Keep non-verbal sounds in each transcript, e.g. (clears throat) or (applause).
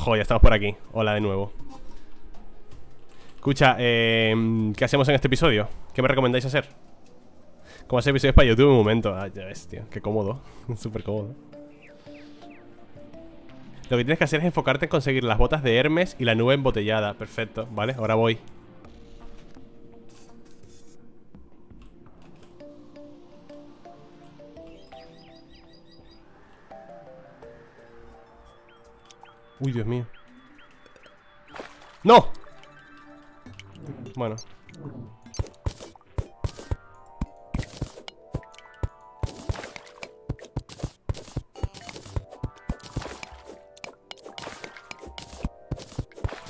Ojo, ya estamos por aquí. Hola de nuevo. Escucha, eh, ¿qué hacemos en este episodio? ¿Qué me recomendáis hacer? ¿Cómo hacer episodios para YouTube un momento? Ah, ya ves, tío. Qué cómodo. (laughs) Súper cómodo. Lo que tienes que hacer es enfocarte en conseguir las botas de Hermes y la nube embotellada. Perfecto, vale, ahora voy. Uy, Dios mío. ¡No! Bueno.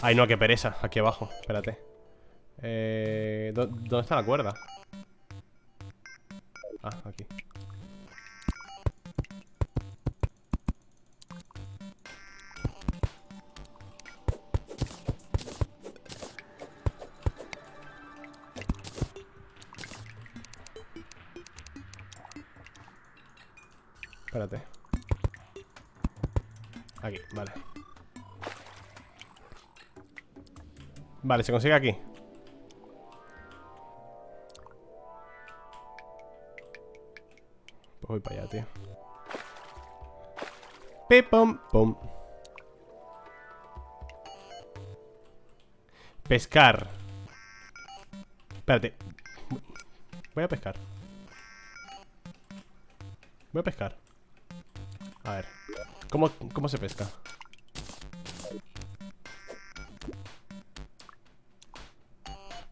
Ay, no, qué pereza. Aquí abajo. Espérate. Eh, ¿Dónde está la cuerda? Ah, aquí. Vale, se consigue aquí. Pues voy para allá, tío. Pipom, pum. Pescar. Espérate. Voy a pescar. Voy a pescar. A ver. ¿Cómo, cómo se pesca?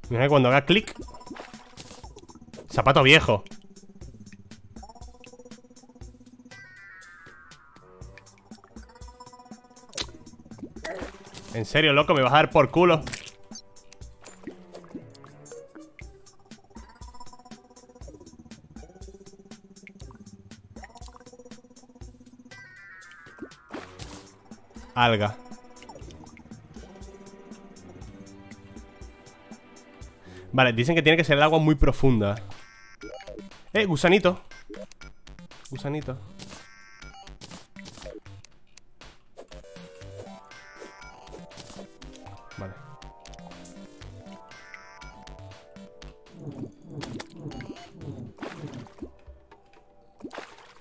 Mira cuando haga clic Zapato viejo. En serio, loco, me vas a dar por culo. Alga Vale, dicen que tiene que ser el agua muy profunda. Eh, gusanito. Gusanito. Vale.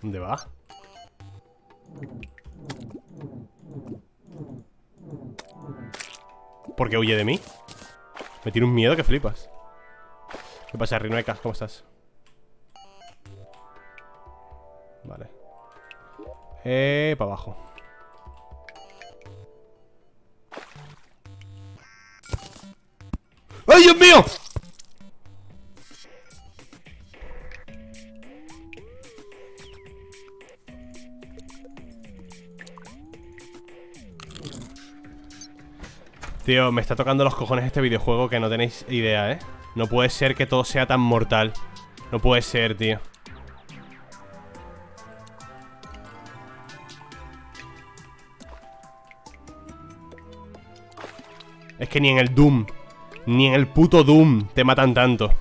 ¿Dónde va? ¿Por qué huye de mí? Me tiene un miedo que flipas ¿Qué pasa, Rinueca? ¿Cómo estás? Vale Eh, para abajo ¡Ay, Dios mío! Tío, me está tocando los cojones este videojuego que no tenéis idea, ¿eh? No puede ser que todo sea tan mortal. No puede ser, tío. Es que ni en el Doom Ni en el puto Doom te matan tanto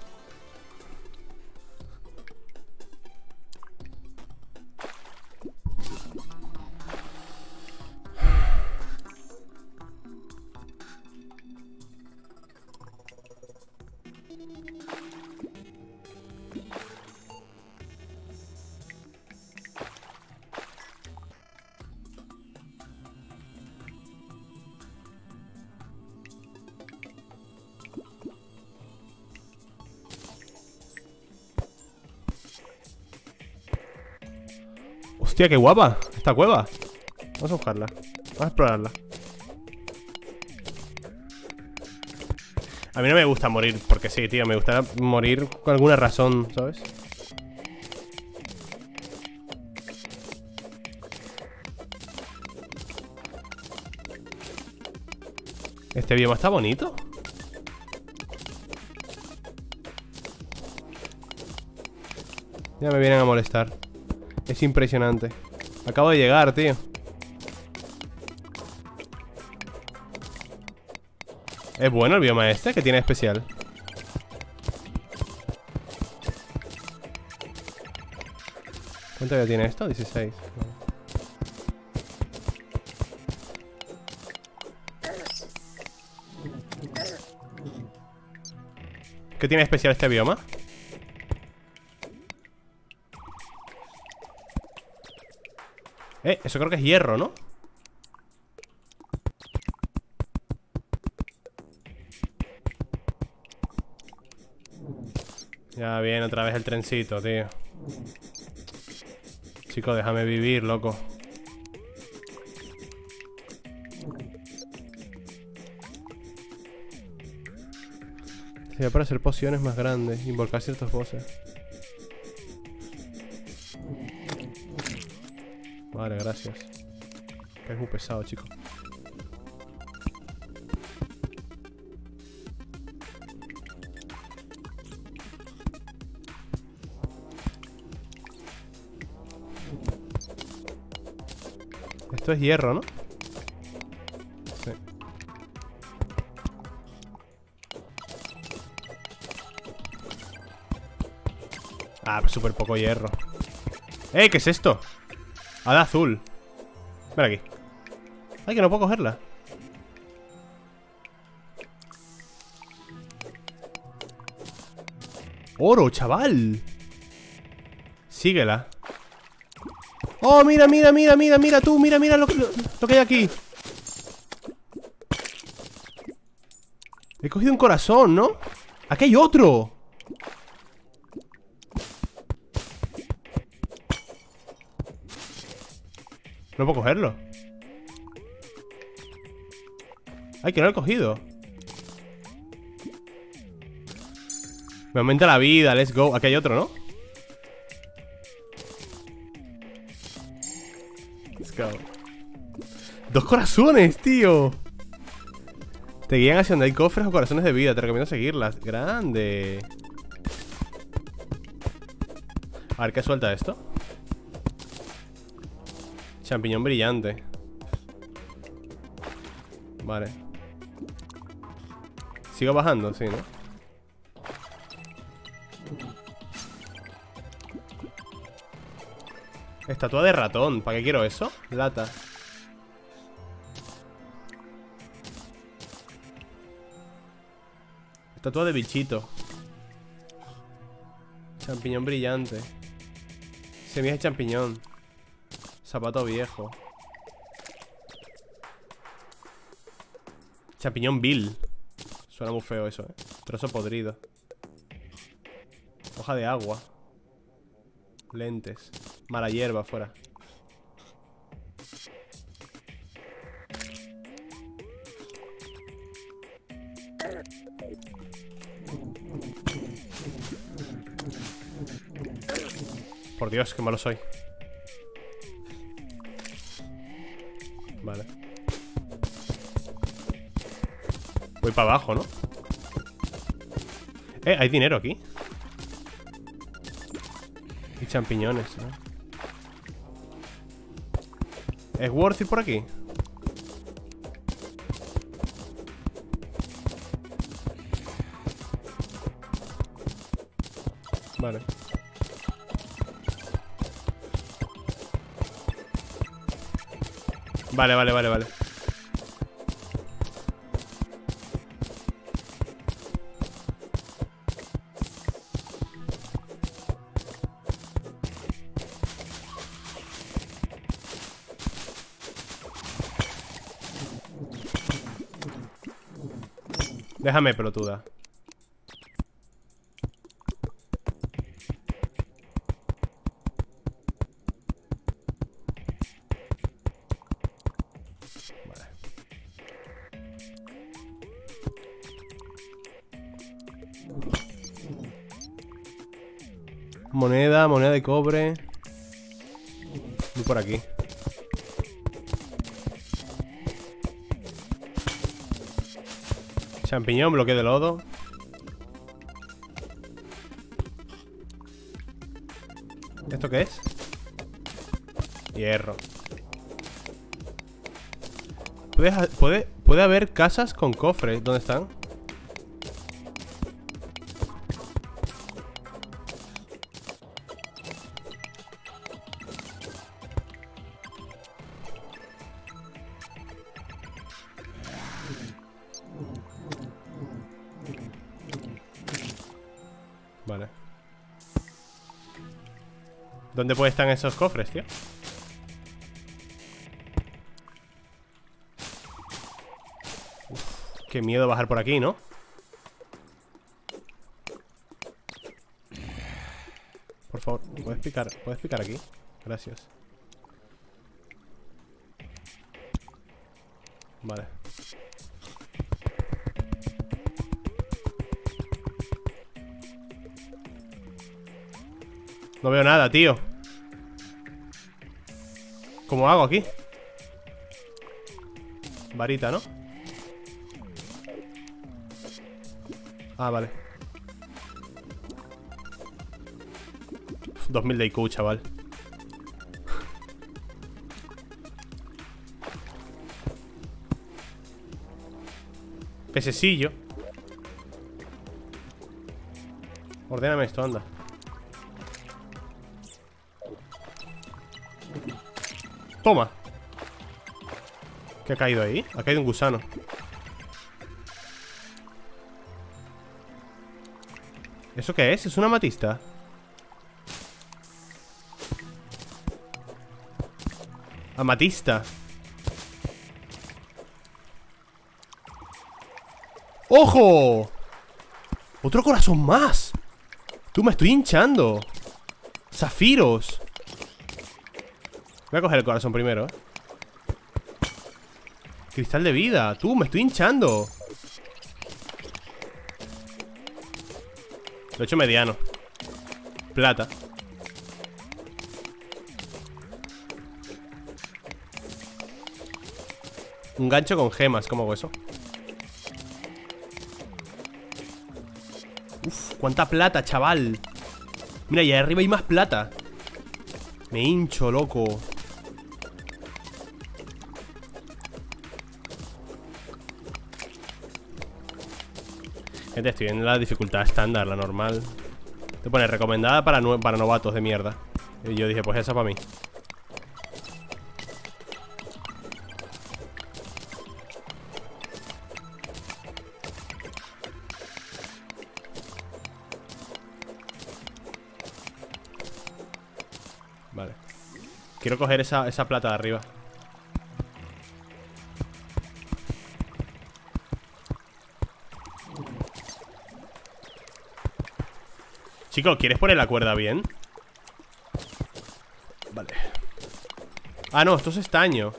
Hostia, qué guapa esta cueva. Vamos a buscarla. Vamos a explorarla. A mí no me gusta morir porque sí, tío Me gusta morir con alguna razón, ¿sabes? Este bioma está bonito Ya me vienen a molestar es impresionante. Acabo de llegar, tío. Es bueno el bioma este, que tiene especial. ¿Cuánto ya tiene esto? 16. ¿Qué tiene especial este bioma? Eh, eso creo que es hierro, ¿no? Ya viene otra vez el trencito, tío. Chico, déjame vivir, loco. Sería para hacer pociones más grandes Invocar ciertos bosses Vale, gracias Que es muy pesado, chico Esto es hierro, ¿no? Sí. Ah, súper poco hierro ¡Eh! ¿Qué es esto? Hada azul. Ven aquí. Ay, que no puedo cogerla. ¡Oro, chaval! Síguela. Oh, mira, mira, mira, mira, mira tú, mira, mira lo, lo, que hay aquí. He cogido un corazón, ¿no? Aquí hay otro No puedo cogerlo. Ay, que no lo he cogido. Me aumenta la vida, let's go. Aquí hay otro, ¿no? Dos corazones, tío. Te guían hacia donde hay cofres o corazones de vida. Te recomiendo seguirlas. Grande. A ver, ¿qué suelta esto? Champiñón brillante. Vale. Sigo bajando, sí, ¿no? Estatua de ratón, ¿para qué quiero eso? Lata. Estatua de bichito. Champiñón brillante. Semillas de champiñón Zapato viejo. Champiñón Bill Suena muy feo eso, eh. Trozo podrido. Hoja de agua. Lentes. Mala hierba afuera. Por Dios, qué malo soy. Voy para abajo, ¿no? Eh, hay dinero aquí. Y champiñones. ¿Es worth it por aquí? Vale Vale, vale, vale, vale Déjame, pelotuda. Moneda, moneda de cobre. Por aquí. Champiñón, bloque de lodo ¿Esto qué es? Hierro ¿Puede, puede, puede haber casas con cofres ¿Dónde están? ¿Dónde pueden estar esos cofres, tío? qué miedo bajar por aquí, ¿no? Por favor, ¿puedes picar, ¿puedes picar aquí? Gracias Vale No veo nada, tío ¿Cómo hago aquí? Varita, ¿no? Ah, vale 2000 de IQ, chaval Pesecillo Ordéname esto, anda Toma ¿Qué ha caído ahí? Ha caído un gusano ¿Eso qué es? ¿Es una matista? Amatista ¡Ojo! ¡Otro corazón más! Tú me estoy hinchando Zafiros Voy a coger el corazón primero ¿eh? Cristal de vida. Tú, me estoy hinchando. Lo he hecho mediano. Plata. Un gancho con gemas, ¿cómo hago eso? Uf, cuánta plata, chaval. Mira, y arriba hay más plata. Me hincho, loco Gente, estoy en la dificultad estándar, la normal. Te pone recomendada para, para novatos de mierda. Y yo dije, pues esa para mí. Vale. Quiero coger esa, esa plata de arriba Chico, ¿quieres poner la cuerda bien? Vale Ah, no, esto es estaño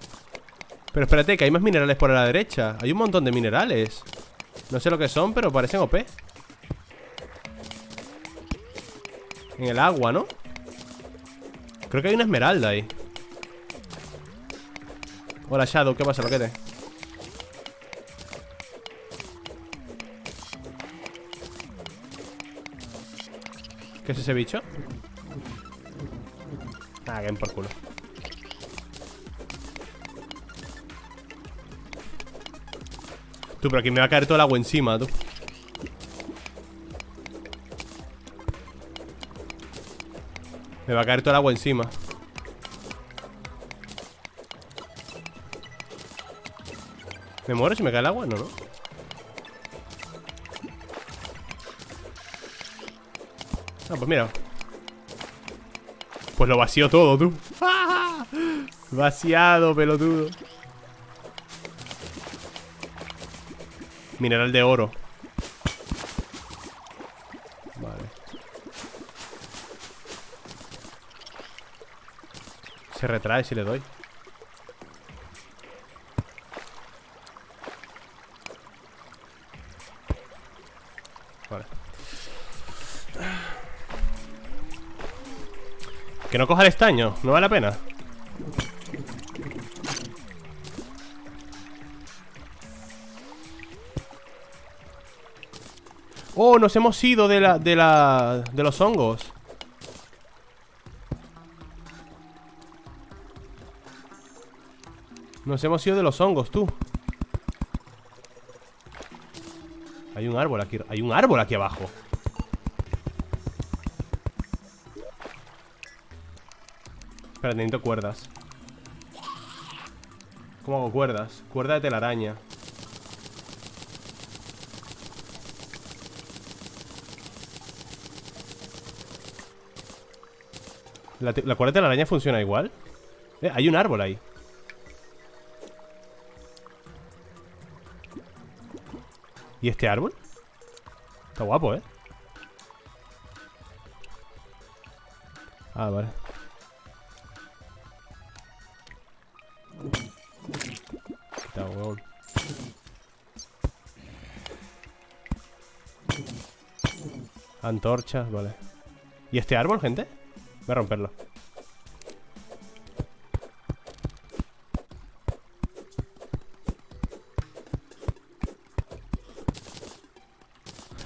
Pero espérate, que hay más minerales por la derecha Hay un montón de minerales No sé lo que son, pero parecen OP En el agua, ¿no? Creo que hay una esmeralda ahí Hola Shadow, ¿qué pasa, loquete? ¿Qué es ese bicho? Ah, que por culo Tú, pero aquí me va a caer todo el agua encima, tú Me va a caer todo el agua encima ¿Me muero si me cae el agua? No, no Ah, pues mira. Pues lo vacío todo, tú. (laughs) Vaciado, pelotudo. Mineral de oro. Vale. Se retrae si le doy Que no coja el estaño, no vale la pena Oh, nos hemos ido de la, de la, de los hongos. Nos hemos ido de los hongos, tú. Hay un árbol aquí, hay un árbol aquí abajo Espera, necesito cuerdas ¿Cómo hago cuerdas? Cuerda de telaraña ¿La, la cuerda de la araña funciona igual? Eh, hay un árbol ahí. ¿Y este árbol? Está guapo, ¿eh? Ah, vale. Antorchas, vale. ¿Y este árbol, gente? Voy a romperlo.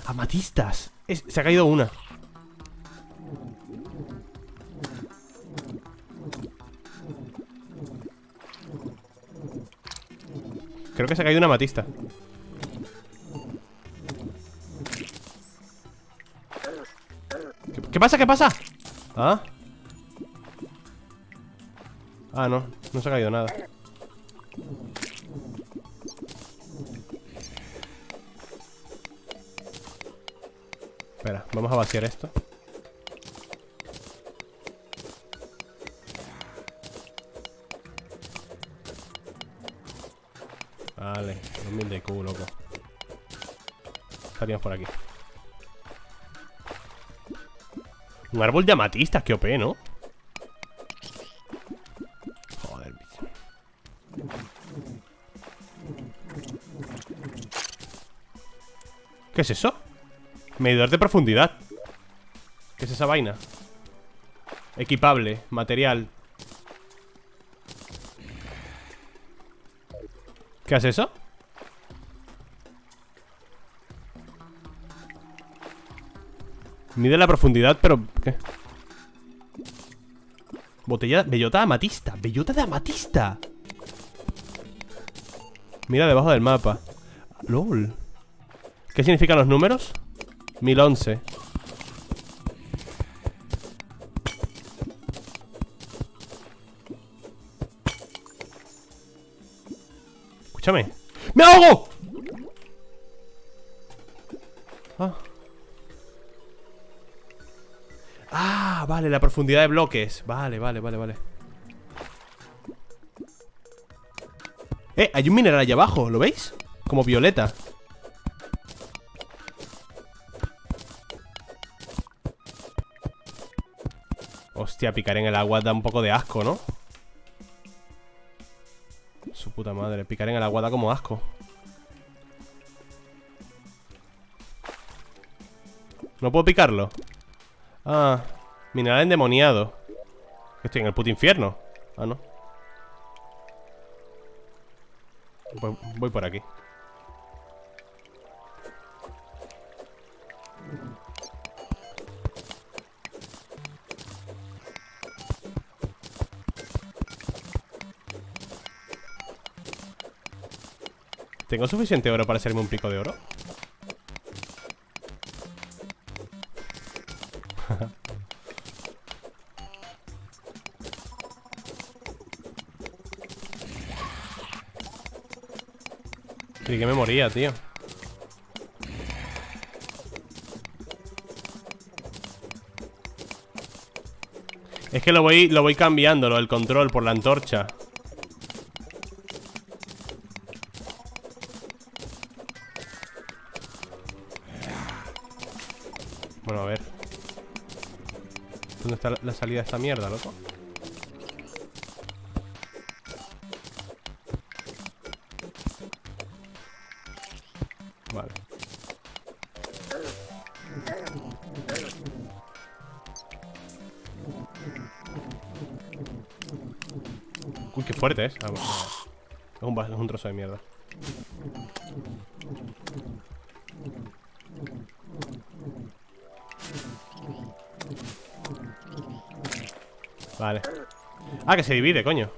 Amatistas. Se ha caído una. Creo que se ha caído una amatista. ¿Qué, pasa? ¿Qué pasa? ¿Ah? Ah, no. No se ha caído nada. Espera, vamos a vaciar esto. Vale, un mil de Q, loco. Estaríamos por aquí. Un árbol de amatistas, qué OP, ¿no? Joder, bicho. ¿Qué es eso? Medidor de profundidad. ¿Qué es esa vaina? Equipable, material. ¿Qué hace eso? Mide la profundidad, pero... ¿Qué? Botella... Bellota de amatista. Bellota de amatista. Mira debajo del mapa. LOL. ¿Qué significan los números? 1011. Escúchame. ¡Me ahogo! Vale, la profundidad de bloques. Vale, vale, vale, vale. Eh, hay un mineral allá abajo, ¿lo veis? Como violeta. Hostia, picar en el agua da un poco de asco, ¿no? Su puta madre, picar en el agua da como asco. ¿No puedo picarlo? Ah, mineral endemoniado. Estoy en el puto infierno. Ah, no. Voy, voy por aquí. ¿Tengo suficiente oro para hacerme un pico de oro? Sí que me moría, tío. Es que lo voy, lo voy cambiando, lo del control por la antorcha. Bueno, a ver. ¿Dónde está la salida de esta mierda, loco? Es. Ah, bueno, es un trozo de mierda. Vale. Ah, que se divide, coño.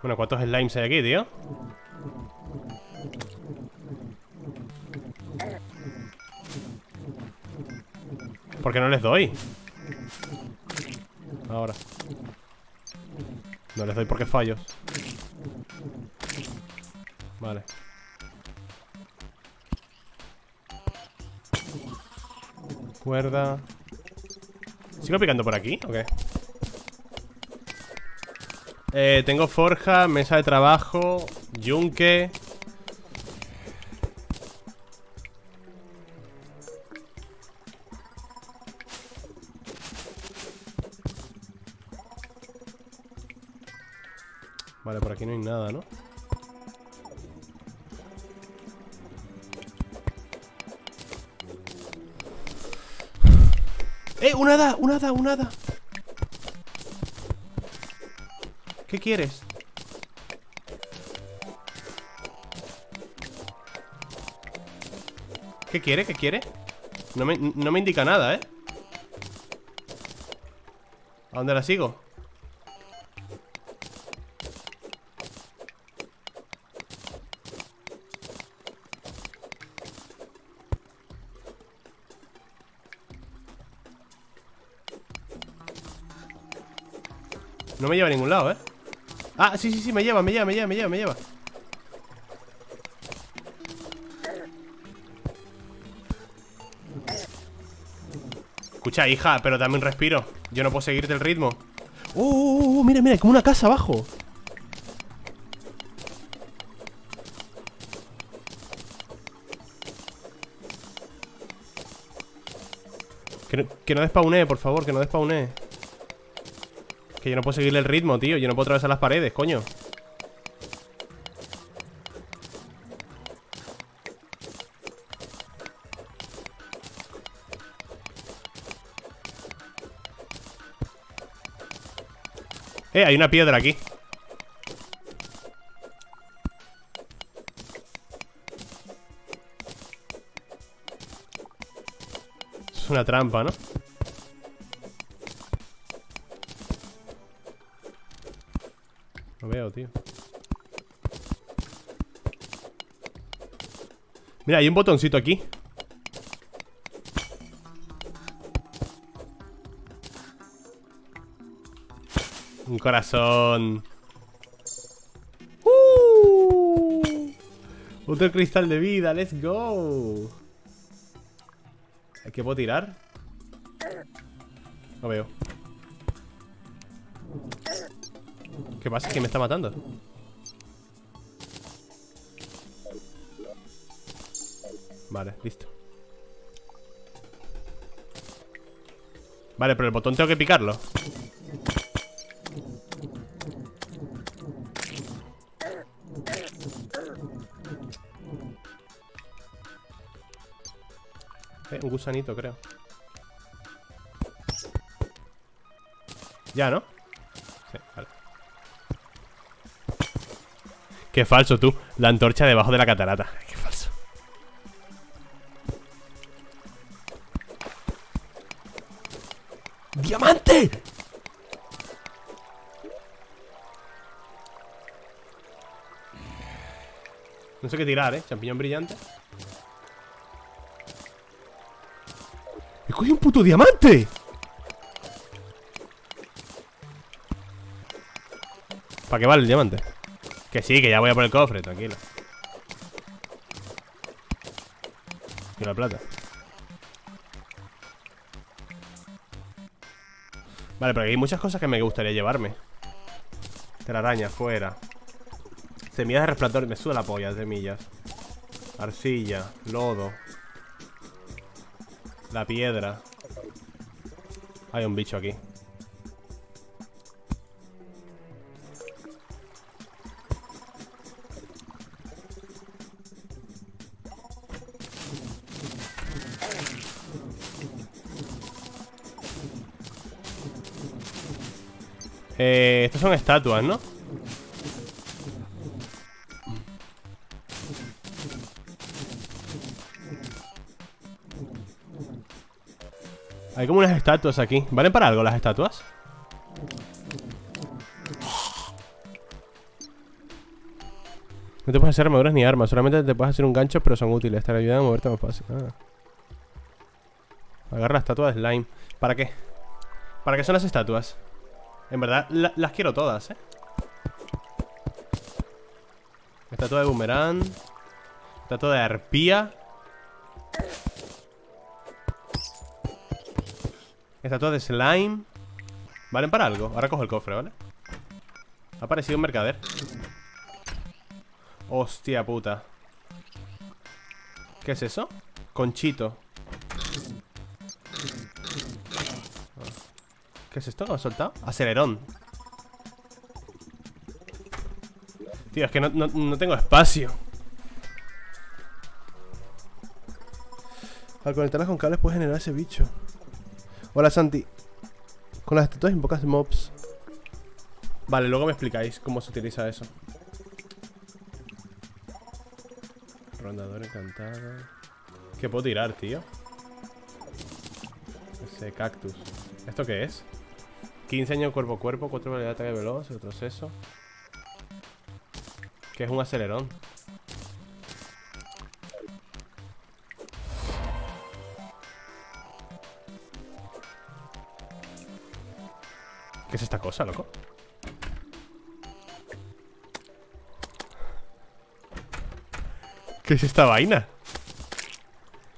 Bueno, ¿cuántos slimes hay aquí, tío? ¿Por qué no les doy? Ahora. No les doy porque fallos. Vale. Cuerda ¿Sigo picando por aquí? ¿O qué? Eh, tengo forja, mesa de trabajo Yunque hada! ¿Qué quieres? ¿Qué quiere? ¿Qué quiere? No me, no me indica nada, ¿eh? ¿A dónde la sigo? Lleva a ningún lado, ¿eh? Ah, sí, sí, sí, me lleva, me lleva, me lleva, me lleva, me lleva Escucha, hija, pero dame un respiro Yo no puedo seguirte el ritmo ¡Oh, oh, oh! oh mira, mira, como una casa abajo Que no, que no despawné, por favor, que no despawné yo no puedo seguirle el ritmo, tío. Yo no puedo atravesar las paredes, coño. Eh, hay una piedra aquí. Es una trampa, ¿no? Tío. Mira, hay un botoncito aquí. Un corazón. ¡Uh! Otro cristal de vida, let's go. ¿Qué puedo tirar? No veo ¿Qué pasa? ¿Quién me está matando? Vale, listo Vale, pero el botón tengo que picarlo eh, un gusanito, creo Ya, ¿no? Qué falso tú La antorcha debajo de la catarata Qué falso ¡Diamante! No sé qué tirar, ¿eh? Champiñón brillante ¡He cogido un puto diamante! ¿Para qué vale el diamante? Que sí, que ya voy a por el cofre, tranquilo. Y la plata. Vale, pero hay muchas cosas que me gustaría llevarme. Telaraña, fuera. Semillas de resplandor, me suda la polla, semillas. Arcilla, lodo. La piedra. Hay un bicho aquí. Eh, estos son estatuas, ¿no? Hay como unas estatuas aquí ¿Valen para algo las estatuas? No te puedes hacer armaduras ni armas Solamente te puedes hacer un gancho Pero son útiles Te ayudan a moverte más fácil ah. Agarra la estatua de slime ¿Para qué? ¿Para qué son las estatuas? En verdad, las quiero todas, ¿eh? Estatua de boomerang Estatua de arpía Estatuas de slime ¿Valen para algo? Ahora cojo el cofre, ¿vale? Ha aparecido un mercader Hostia puta ¿Qué es eso? Conchito ¿Qué es esto? ¿Lo ha soltado? Acelerón Tío, es que no, no tengo espacio Al conectarlas con cables puedes generar ese bicho Hola Santi Con las estatuas invocas mobs Vale, luego me explicáis cómo se utiliza eso Rondador encantado ¿Qué puedo tirar, tío? Ese cactus ¿Esto qué es? 15 años cuerpo a cuerpo 4 velocidad de ataque veloz Retroceso Que es un acelerón ¿Qué es esta cosa, loco? ¿Qué es esta vaina?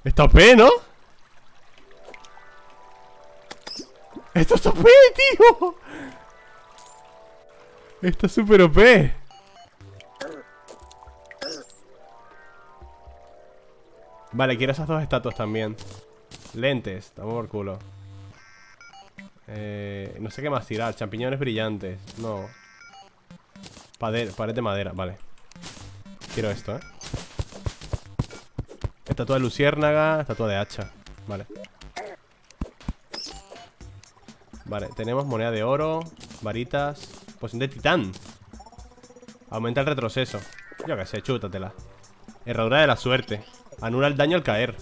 Está OP, ¿no? Esto es OP, tío Esto es súper OP Vale, quiero esas dos estatuas también Lentes, estamos por culo eh, no sé qué más tirar. Champiñones brillantes. No. Pared, pared de madera, vale. Quiero esto, ¿eh? Estatua de luciérnaga, estatua de hacha. Vale. Vale, tenemos moneda de oro, varitas, poción de titán. Aumenta el retroceso. Yo qué sé, chútatela. Herradura de la suerte. Anula el daño al caer.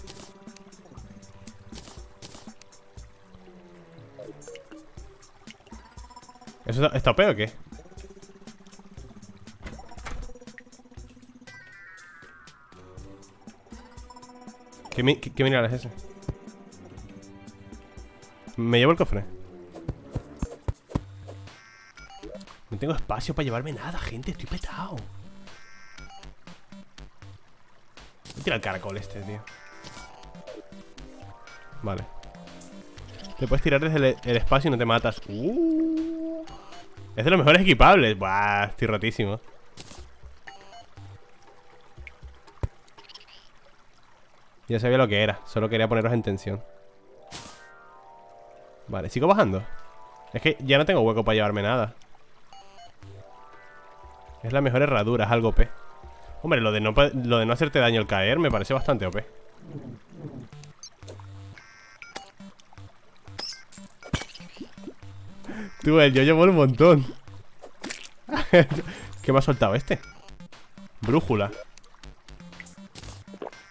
¿Eso está, peor o qué? ¿Qué, qué, mineral es ese? ¿Me llevo el cofre? Tengo espacio para llevarme nada, gente Estoy petado Voy a tirar el caracol este, tío Vale Te puedes tirar desde el, el espacio y no te matas Uh es de los mejores equipables. Buah, estoy rotísimo. Ya sabía lo que era. Solo quería poneros en tensión. Vale, sigo bajando. Es que ya no tengo hueco para llevarme nada. Es la mejor herradura, es algo OP. Hombre, lo de, no, lo de no hacerte daño al caer me parece bastante OP. (laughs) Tú, el yo llevo un montón. (laughs) ¿Qué me ha soltado este? Brújula.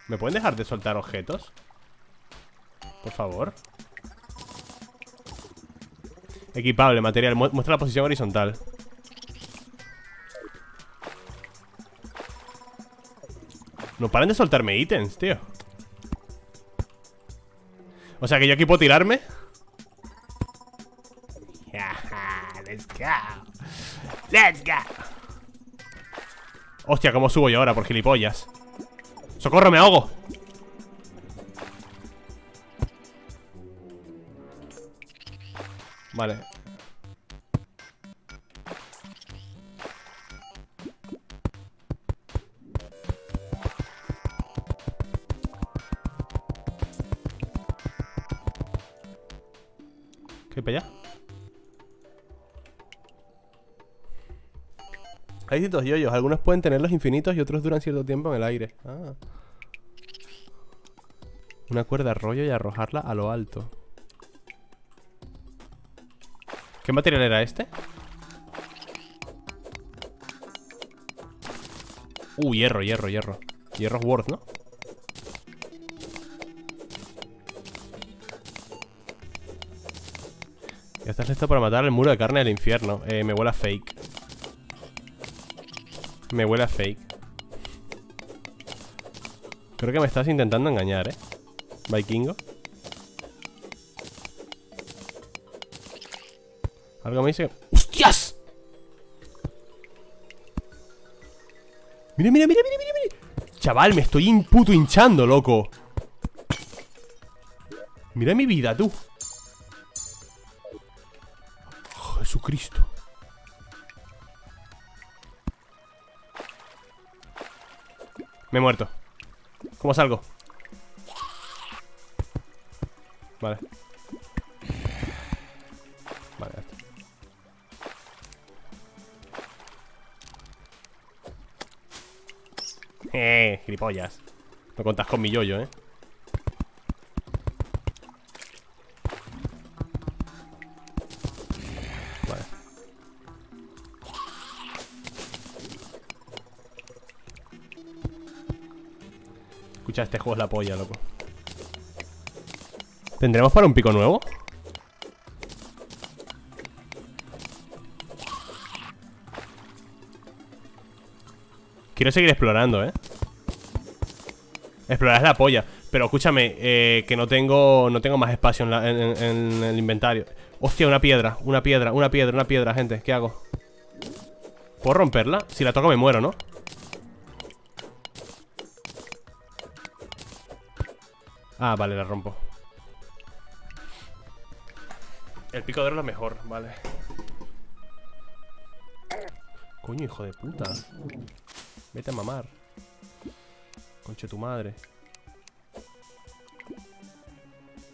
¿Me pueden dejar de soltar objetos? Por favor. Equipable, material. Muestra la posición horizontal. No paren de soltarme ítems, tío. O sea que yo aquí puedo tirarme. (laughs) Let's go. Let's go. Hostia, ¿cómo subo yo ahora por gilipollas? ¡Socorro, me ahogo! Vale ¿Qué pella? Hay distintos yoyos, algunos pueden tenerlos infinitos y otros duran cierto tiempo en el aire. Ah. Una cuerda rollo y arrojarla a lo alto. ¿Qué material era este? Uh, hierro, hierro, hierro. Hierro worth, ¿no? Estás listo para matar el muro de carne del infierno. Eh, me huele a fake. Me huele a fake. Creo que me estás intentando engañar, ¿eh? Vikingo. Algo me dice... ¡Hostias! Mira, mira, mira, mira, mira, mira. Chaval, me estoy puto hinchando, loco. Mira mi vida, tú. Jesucristo. Me he muerto. ¿Cómo salgo? Vale. Vale. Eh, gilipollas. No contas con mi yoyo, eh. Este juego es la polla, loco. ¿Tendremos para un pico nuevo? Quiero seguir explorando, ¿eh? Explorar es la polla Pero escúchame, eh, que no tengo No tengo más espacio en- en el inventario Hostia, una piedra, una piedra, una piedra, una piedra, gente ¿Qué hago? ¿Puedo romperla? Si la toco me muero, ¿no? Ah, vale, la rompo. El pico de oro es lo mejor, vale. Coño, hijo de puta. Vete a mamar. Conche tu madre.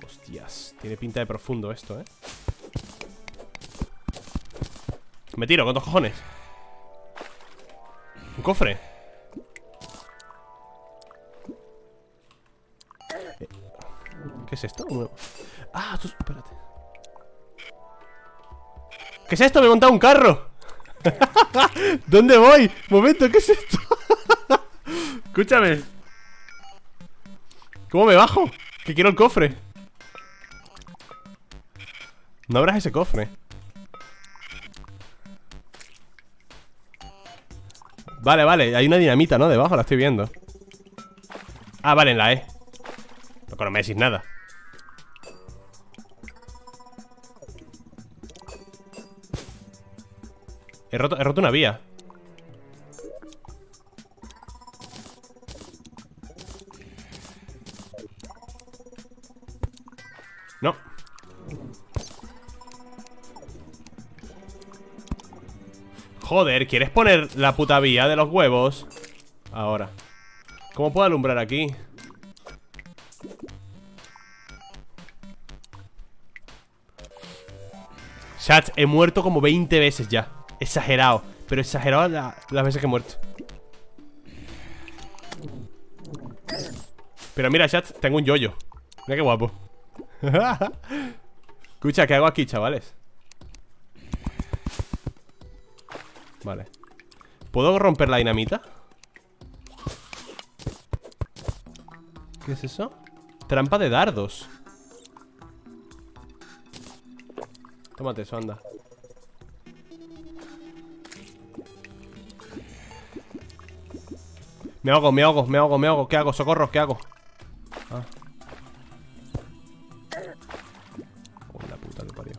Hostias Tiene pinta de profundo esto, eh. Me tiro, ¿cuántos cojones? Un cofre es esto? Ah, espérate ¿Qué es esto? Me he montado un carro (laughs) ¿Dónde voy? Momento, ¿qué es esto? (laughs) Escúchame ¿Cómo me bajo? Que quiero el cofre No abras ese cofre Vale, vale, hay una dinamita, ¿no? Debajo, la estoy viendo Ah, vale, en la E no me decís nada He roto, he roto una vía No Joder, ¿quieres poner la puta vía de los huevos? Ahora ¿Cómo puedo alumbrar aquí? Chat, he muerto como 20 veces ya Exagerado. Pero exagerado la- las veces que he muerto. Pero mira, chat, tengo un yoyo. Mira qué guapo. (laughs) Escucha, ¿qué hago aquí, chavales? Vale. ¿Puedo romper la dinamita? ¿Qué es eso? Trampa de dardos. Tómate eso, anda Me ahogo, me ahogo, me ahogo, me ahogo ¿Qué hago? Socorro, ¿qué hago? Ah la puta que parió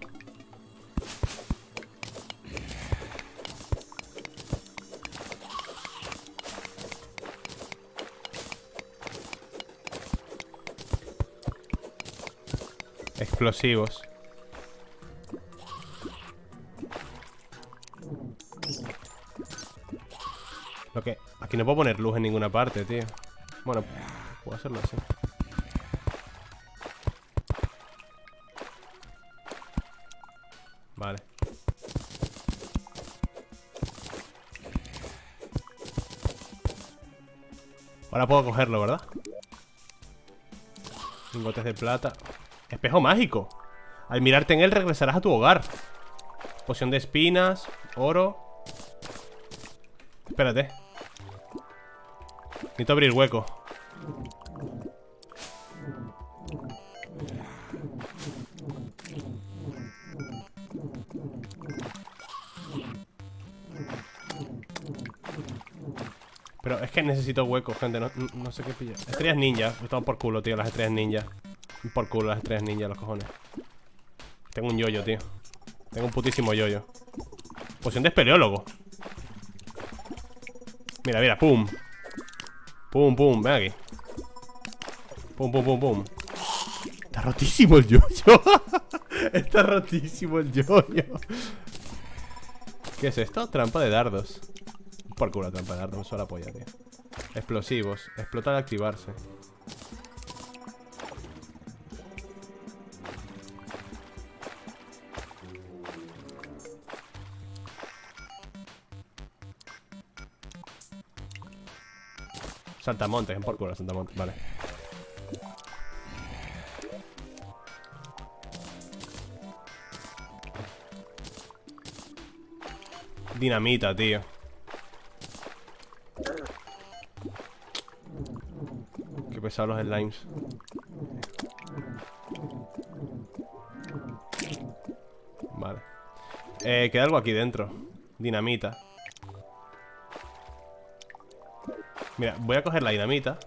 Explosivos Aquí no puedo poner luz en ninguna parte, tío. Bueno, puedo hacerlo así. Vale. Ahora puedo cogerlo, ¿verdad? Lingotes de plata. Espejo mágico. Al mirarte en él regresarás a tu hogar. Poción de espinas Oro. Espérate Necesito abrir hueco. Pero es que necesito hueco, gente No, no- sé qué pillar. Estrellas ninja Estamos por culo, tío Las estrellas ninja. Por culo las estrellas ninja, los cojones. Tengo un yoyo, tío. Tengo un putísimo yoyo. Poción de espeleólogo. Mira, mira, pum Pum, pum, ven aquí. Pum, pum, pum, pum. Está rotísimo el yoyo. (laughs) Está rotísimo el yoyo. ¿Qué es esto? Trampa de dardos. Por culo trampa de dardos, solo polla, tío Explosivos, explota al activarse Saltamontes, en por culo Saltamontes, vale. Dinamita, tío. Qué pesados los slimes. Vale. Eh, Queda algo aquí dentro. Dinamita Mira, voy a coger la dinamita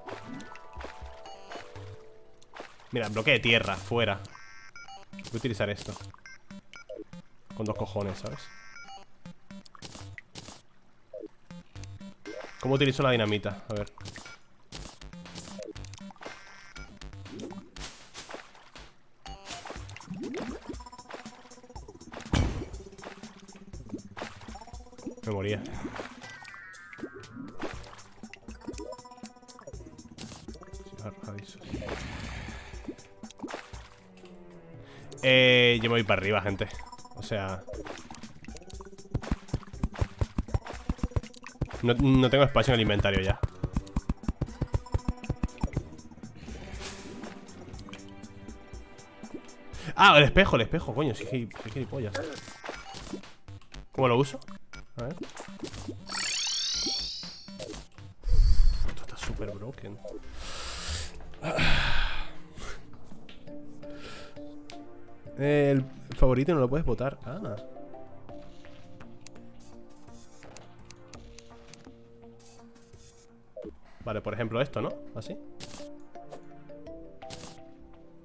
Mira, bloque de tierra, fuera Voy a utilizar esto Con dos cojones, ¿sabes? ¿Cómo utilizo la dinamita? A ver voy para arriba, gente. O sea... No, no tengo espacio en el inventario ya. Ah, el espejo, el espejo, coño, sí, sí, gilipollas. ¿Cómo lo uso? A ver. Esto está súper broken El favorito no lo puedes votar. Ah. Vale, por ejemplo esto, ¿no? Así.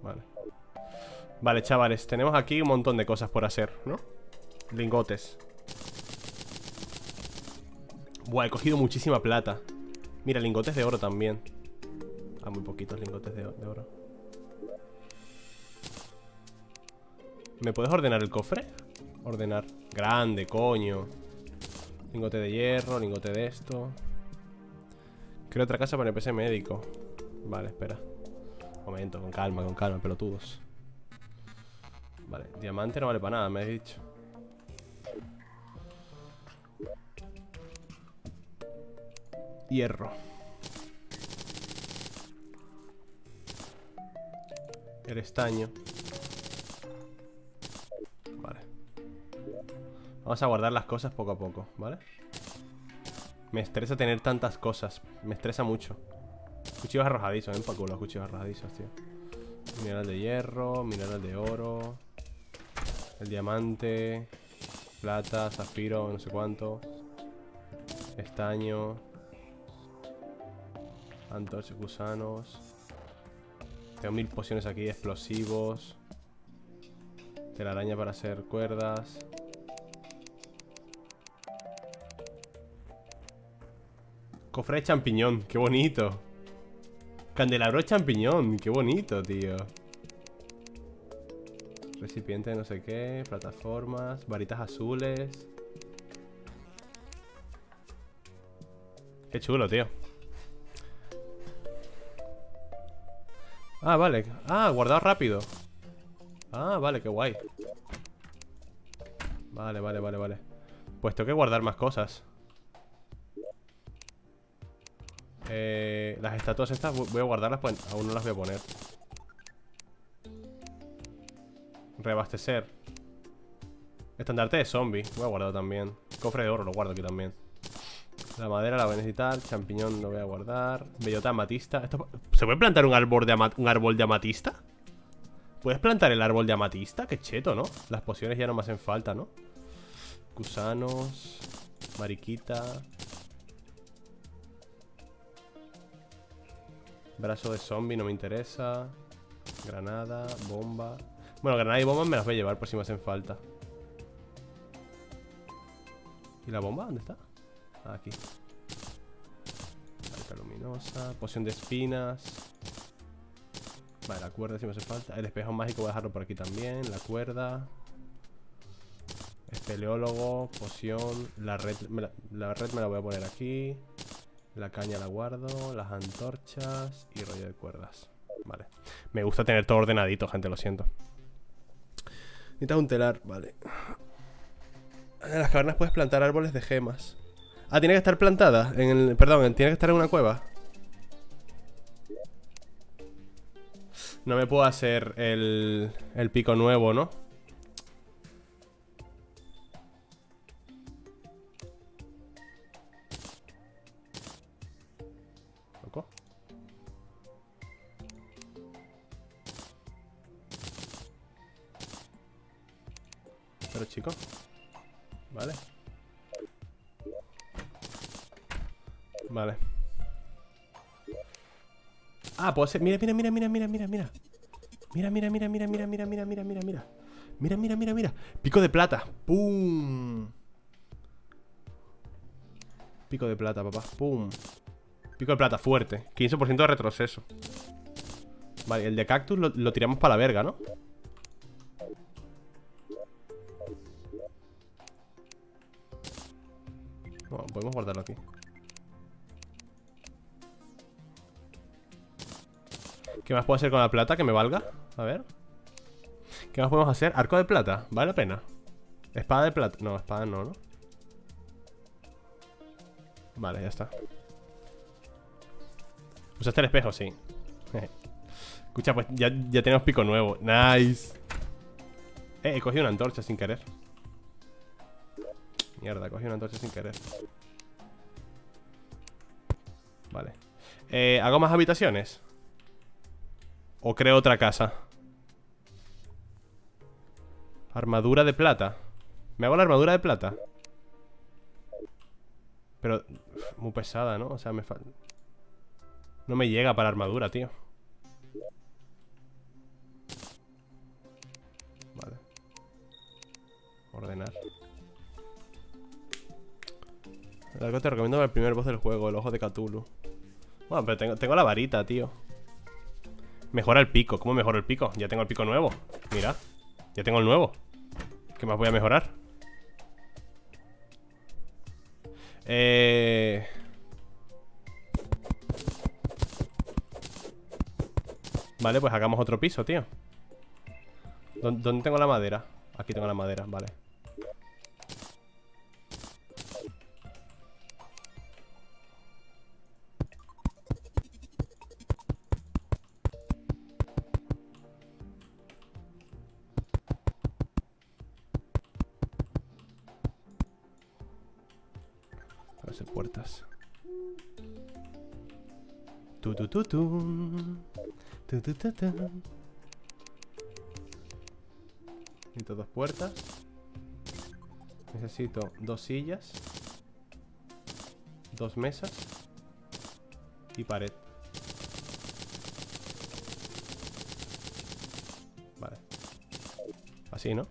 Vale. Vale, chavales, tenemos aquí un montón de cosas por hacer, ¿no? Lingotes. Buah, he cogido muchísima plata. Mira, lingotes de oro también. Ah, muy poquitos lingotes de oro. ¿Me puedes ordenar el cofre? Ordenar. Grande, coño. Lingote de hierro, lingote de esto. Quiero otra casa para el PC médico. Vale, espera. Momento, con calma, con calma, pelotudos. Vale, diamante no vale para nada, me has dicho. Hierro. El estaño Vamos a guardar las cosas poco a poco, ¿vale? Me estresa tener tantas cosas. Me estresa mucho. Cuchillos arrojadizos, ven para culo cuchillos arrojadizos, tío. Mineral de hierro Mineral de oro. El diamante Plata, zafiro, no sé cuánto. Estaño. Antorchas, gusanos. Tengo mil pociones aquí, explosivos. Telaraña para hacer cuerdas Cofre de champiñón, qué bonito. Candelabro de champiñón, qué bonito, tío. Recipiente de no sé qué Plataformas, varitas azules. Qué chulo, tío. Ah, vale. Ah, guardado rápido. Ah, vale, qué guay. Vale, vale, vale, vale. Pues tengo que guardar más cosas Eh, las estatuas estas voy a guardarlas, pues aún no las voy a poner. Reabastecer. Estandarte de zombie. Voy a guardar también. Cofre de oro lo guardo aquí también. La madera la voy a necesitar. Champiñón lo voy a guardar. Bellota amatista. ¿Se puede plantar un árbol, de un árbol de amatista? ¿Puedes plantar el árbol de amatista? Qué cheto, ¿no? Las pociones ya no me hacen falta, ¿no? Gusanos. Mariquita. Brazo de zombie no me interesa. Granada, bomba. Bueno, granada y bomba me las voy a llevar por si me hacen falta. ¿Y la bomba? ¿Dónde está? Ah, aquí. Marca luminosa. Poción de espinas. Vale, la cuerda si me hace falta. El espejo mágico voy a dejarlo por aquí también. La cuerda. Peleólogo, poción La red la red me la voy a poner aquí La caña la guardo Las antorchas y rollo de cuerdas. Vale. Me gusta tener todo ordenadito, gente, lo siento. Necesitas un telar, vale. En las cavernas puedes plantar árboles de gemas. Ah, tiene que estar plantada en el, Perdón, tiene que estar en una cueva. No me puedo hacer el, el pico nuevo, ¿no? Pero chico Vale Vale Ah, puedo ser... Mira, mira, mira, mira, mira, mira, mira. Mira, mira, mira, mira, mira, mira, mira, mira, mira, mira. Mira, mira, mira, mira. Pico de plata. ¡Pum! Pico de plata, papá. ¡Pum! Pico de plata, fuerte. 15% de retroceso. Vale, el de cactus lo tiramos para la verga, ¿no? Podemos guardarlo aquí. ¿Qué más puedo hacer con la plata que me valga? A ver ¿Qué más podemos hacer? Arco de plata, vale la pena Espada de plata, no, espada no, ¿no? Vale, ya está Usaste el espejo, sí (laughs) Escucha, pues ya, ya tenemos pico nuevo Nice Eh, he cogido una antorcha sin querer Mierda, cogido una antorcha sin querer Vale eh, ¿Hago más habitaciones? ¿O creo otra casa? Armadura de plata ¿Me hago la armadura de plata? Pero... Muy pesada, ¿no? O sea, me falta... No me llega para armadura, tío Vale Ordenar Algo te recomiendo el primer boss del juego El ojo de Cthulhu Bueno, pero tengo, la varita, tío Mejora el pico. ¿Cómo mejora el pico? Ya tengo el pico nuevo. Mira. Ya tengo el nuevo. ¿Qué más voy a mejorar? Eh... Vale, pues hagamos otro piso, tío ¿Dónde tengo la madera? Aquí tengo la madera, vale Necesito dos puertas. Necesito dos sillas. Dos mesas. Y pared. Vale. Así, ¿no?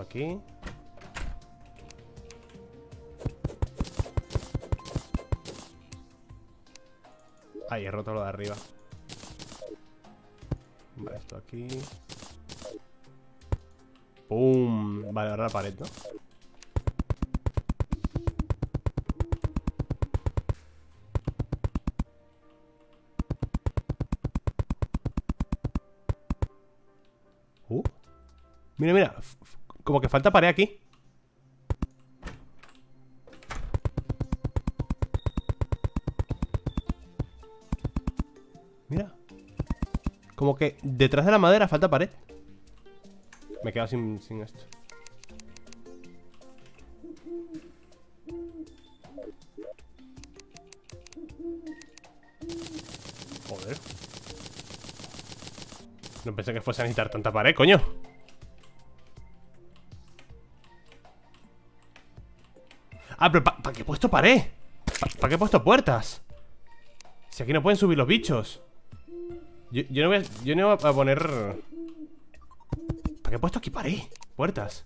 aquí. Ahí, he roto lo de arriba. Esto aquí. ¡Pum! Vale, ahora la pared, ¿no? Uh. Mira, mira. Como que falta pared aquí Como que detrás de la madera falta pared. Me he quedado sin, sin esto. Joder. No pensé que fuese a necesitar tanta pared, coño. Ah, pero ¿para qué he puesto pared? ¿Para qué he puesto puertas? Si aquí no pueden subir los bichos Yo, no voy a, yo no a poner ¿Para qué he puesto aquí pared? Puertas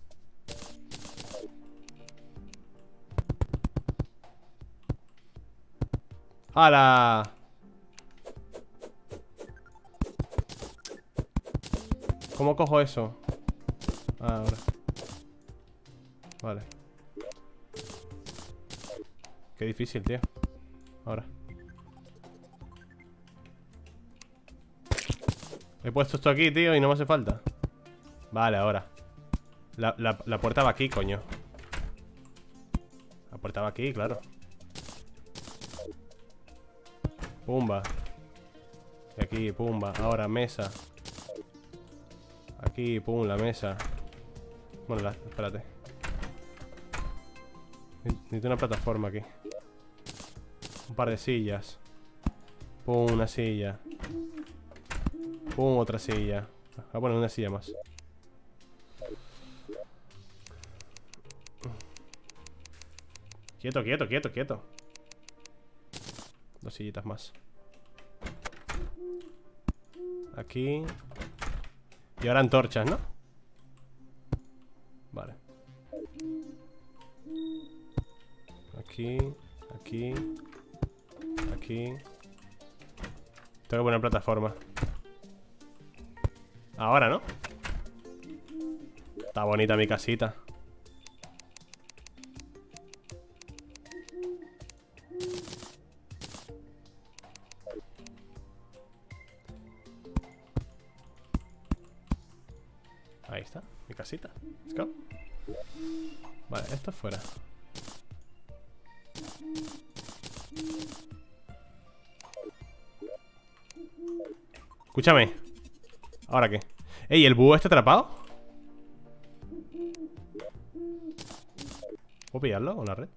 ¡Hala! ¿Cómo cojo eso? Ah, ahora. Vale. Qué difícil, tío. Ahora. He puesto esto aquí, tío, y no me hace falta. Vale, ahora. La, la puerta va aquí, coño. La puerta va aquí, claro. Pumba. Y aquí, pumba. Ahora, mesa. Aquí, pum, la mesa. Bueno, espérate. Necesito una plataforma aquí. Un par de sillas. Pum, una silla. Pum, otra silla. Voy a poner una silla más. Quieto, quieto, quieto, quieto. Dos sillitas más. Aquí. Y ahora antorchas, ¿no? Vale. Aquí, aquí, aquí. Tengo que poner plataforma. Ahora, ¿no? Está bonita mi casita. Ahí está, mi casita. Let's go. Vale, esto fuera. Escúchame. ¿Ahora qué? Ey, ¿el búho está atrapado? ¿Puedo pillarlo con la red?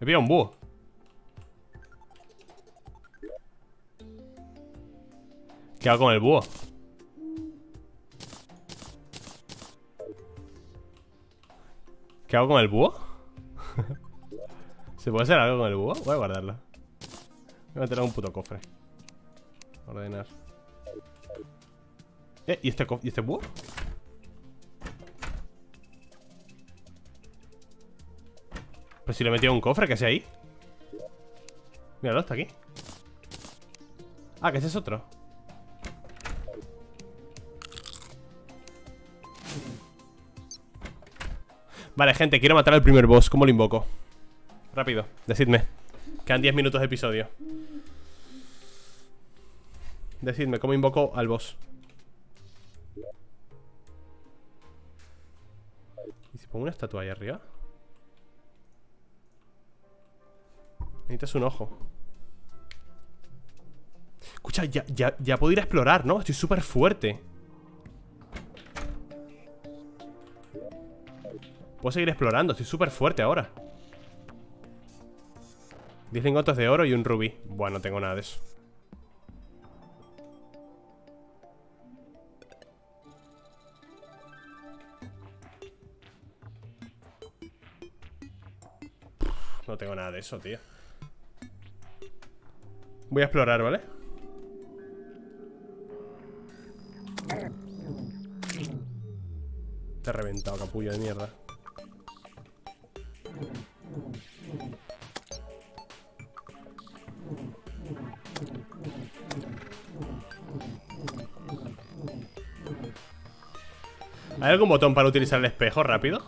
He pillado un búho ¿Qué hago con el búho? ¿Qué hago con el búho? (laughs) ¿Se puede hacer algo con el búho? Voy a guardarlo Voy a meter un puto cofre Ordenar Eh, ¿y este, ¿y este búho? Pues si le he metido un cofre, que sea ahí Míralo, está aquí Ah, que ese es otro Vale, gente, quiero matar al primer boss ¿Cómo lo invoco? Rápido, decidme Quedan 10 minutos de episodio Decidme, ¿cómo invoco al boss? Pongo una estatua ahí arriba? Necesitas un ojo. Escucha, ya, ya, ya puedo ir a explorar, ¿no? Estoy súper fuerte. Puedo seguir explorando, estoy súper fuerte ahora. 10 lingotes de oro y un rubí. Bueno, no tengo nada de eso nada de eso, tío Voy a explorar, ¿vale? Te he reventado, capullo de mierda ¿Hay algún botón para utilizar el espejo rápido?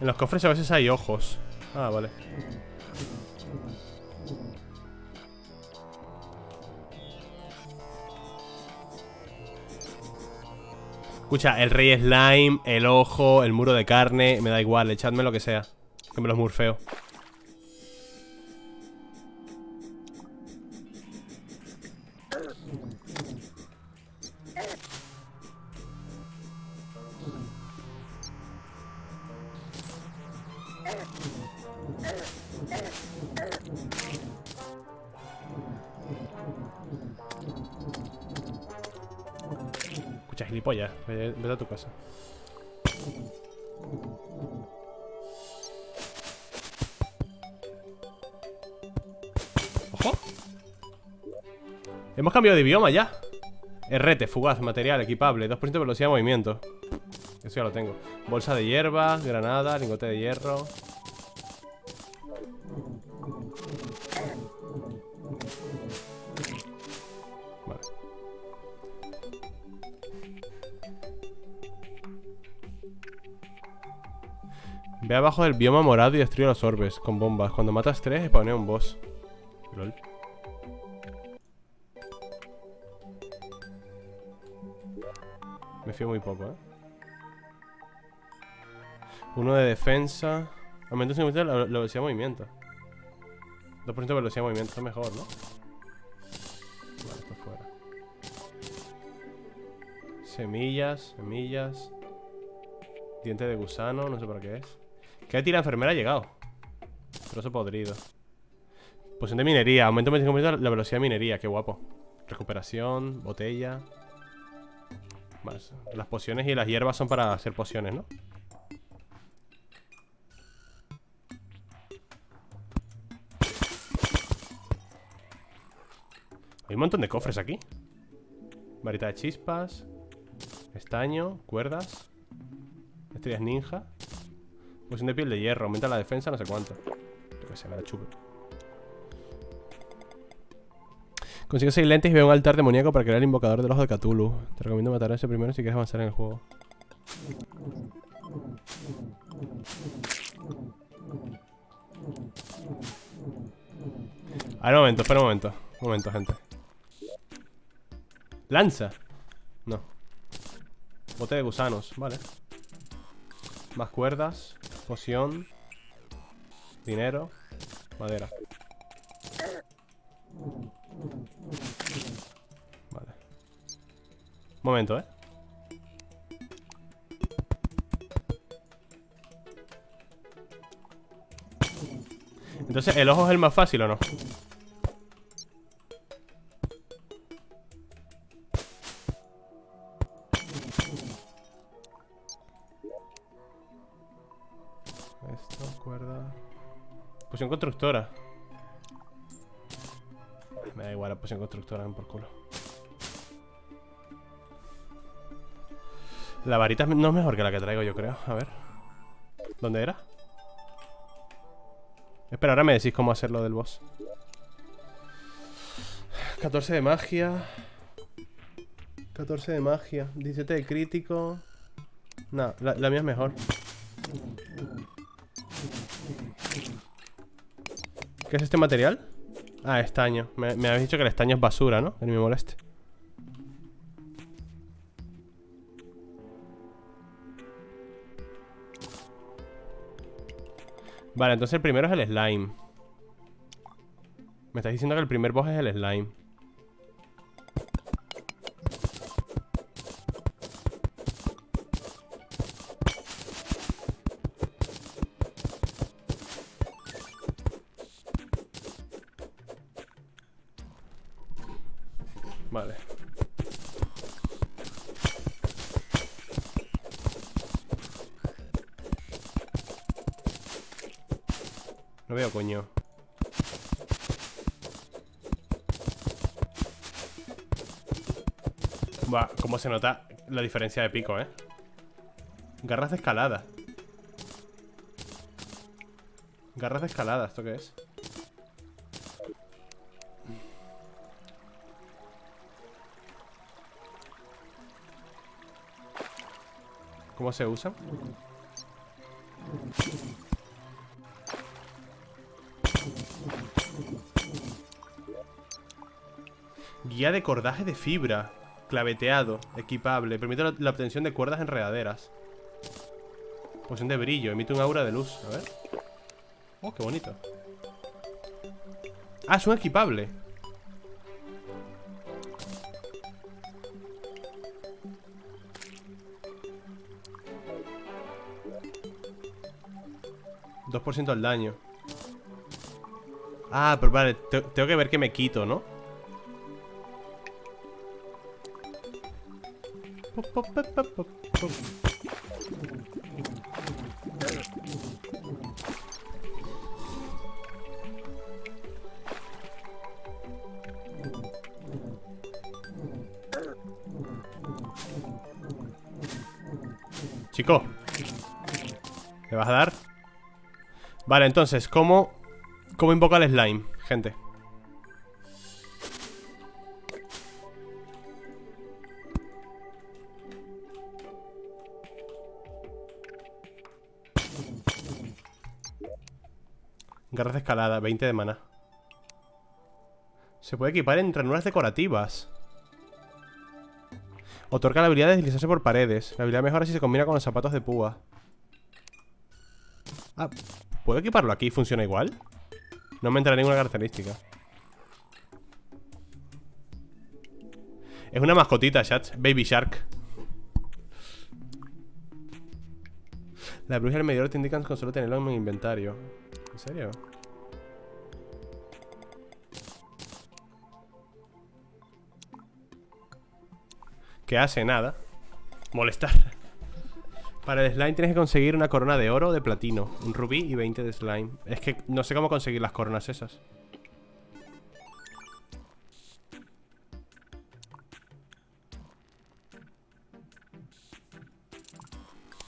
En los cofres a veces hay ojos. Ah, vale. Escucha, el rey slime, el ojo, el muro de carne Me da igual, echadme lo que sea Que me los murfeo a tu casa. ¡Ojo! Hemos cambiado de bioma ya. Errete, fugaz, material, equipable 2% de velocidad de movimiento Eso ya lo tengo Bolsa de hierba, granada, lingote de hierro Ve abajo del bioma morado y destruye los orbes con bombas. Cuando matas tres, spawnea un boss. Me fío muy poco, ¿eh? Uno de defensa. Aumenta 50 la, la velocidad de movimiento. 2% de velocidad de movimiento, es mejor, ¿no? Vale, esto fuera. Semillas, semillas. Diente de gusano, no sé para qué es. ¿Qué tira enfermera ha llegado? Trozo podrido. Poción de minería. Aumento 25% la velocidad de minería. Qué guapo. Recuperación, botella. Más. Las pociones y las hierbas son para hacer pociones, ¿no? Hay un montón de cofres aquí. Varita de chispas. Estaño, cuerdas. Estrellas ninja. Poción de piel de hierro. Aumenta la defensa, no sé cuánto. Yo que sé, me la. Consigo 6 lentes y veo un altar demoníaco para crear el invocador del ojo de Cthulhu. Te recomiendo matar a ese primero si quieres avanzar en el juego. A ver, un momento, espera un momento. Un momento, gente. Lanza. No. Bote de gusanos, vale. Más cuerdas. Poción. Dinero. Madera. Vale. Momento, ¿eh? Entonces, ¿el ojo es el más fácil o no? Poción constructora. Me da igual la poción constructora, por culo. La varita no es mejor que la que traigo yo creo. A ver. ¿Dónde era? Espera, ahora me decís cómo hacerlo del boss. 14 de magia. 14 de magia. 17 de crítico. No, la mía es mejor ¿Qué es este material? Ah, estaño me, me habéis dicho que el estaño es basura, ¿no? Que ni me moleste Vale, entonces el primero es el slime Me estás diciendo que el primer boss es el slime se nota la diferencia de pico, eh Garras de escalada Garras de escalada, ¿esto qué es? ¿Cómo se usan? Guía de cordaje de fibra Claveteado, equipable Permite la, obtención de cuerdas enredaderas. Poción de brillo Emite un aura de luz, a ver. Oh, qué bonito. Ah, es un equipable. ¿2% al daño. Ah, pero vale, te- tengo que ver que me quito, ¿no? Chico ¿Me vas a dar? Vale, entonces, ¿cómo ¿Cómo invoca el slime, gente? Garras de escalada, 20 de mana. Se puede equipar en ranuras decorativas. Otorga la habilidad de deslizarse por paredes. La habilidad mejora si se combina con los zapatos de púa. Ah, ¿puedo equiparlo aquí? ¿Funciona igual? No me entra ninguna característica. Es una mascotita, chat. Baby Shark. La bruja y el medidor te indican con solo tenerlo en mi inventario. ¿En serio? ¿Qué hace? Nada. Molestar. Para el slime tienes que conseguir una corona de oro de platino, un rubí y 20 de slime. Es que no sé cómo conseguir las coronas esas.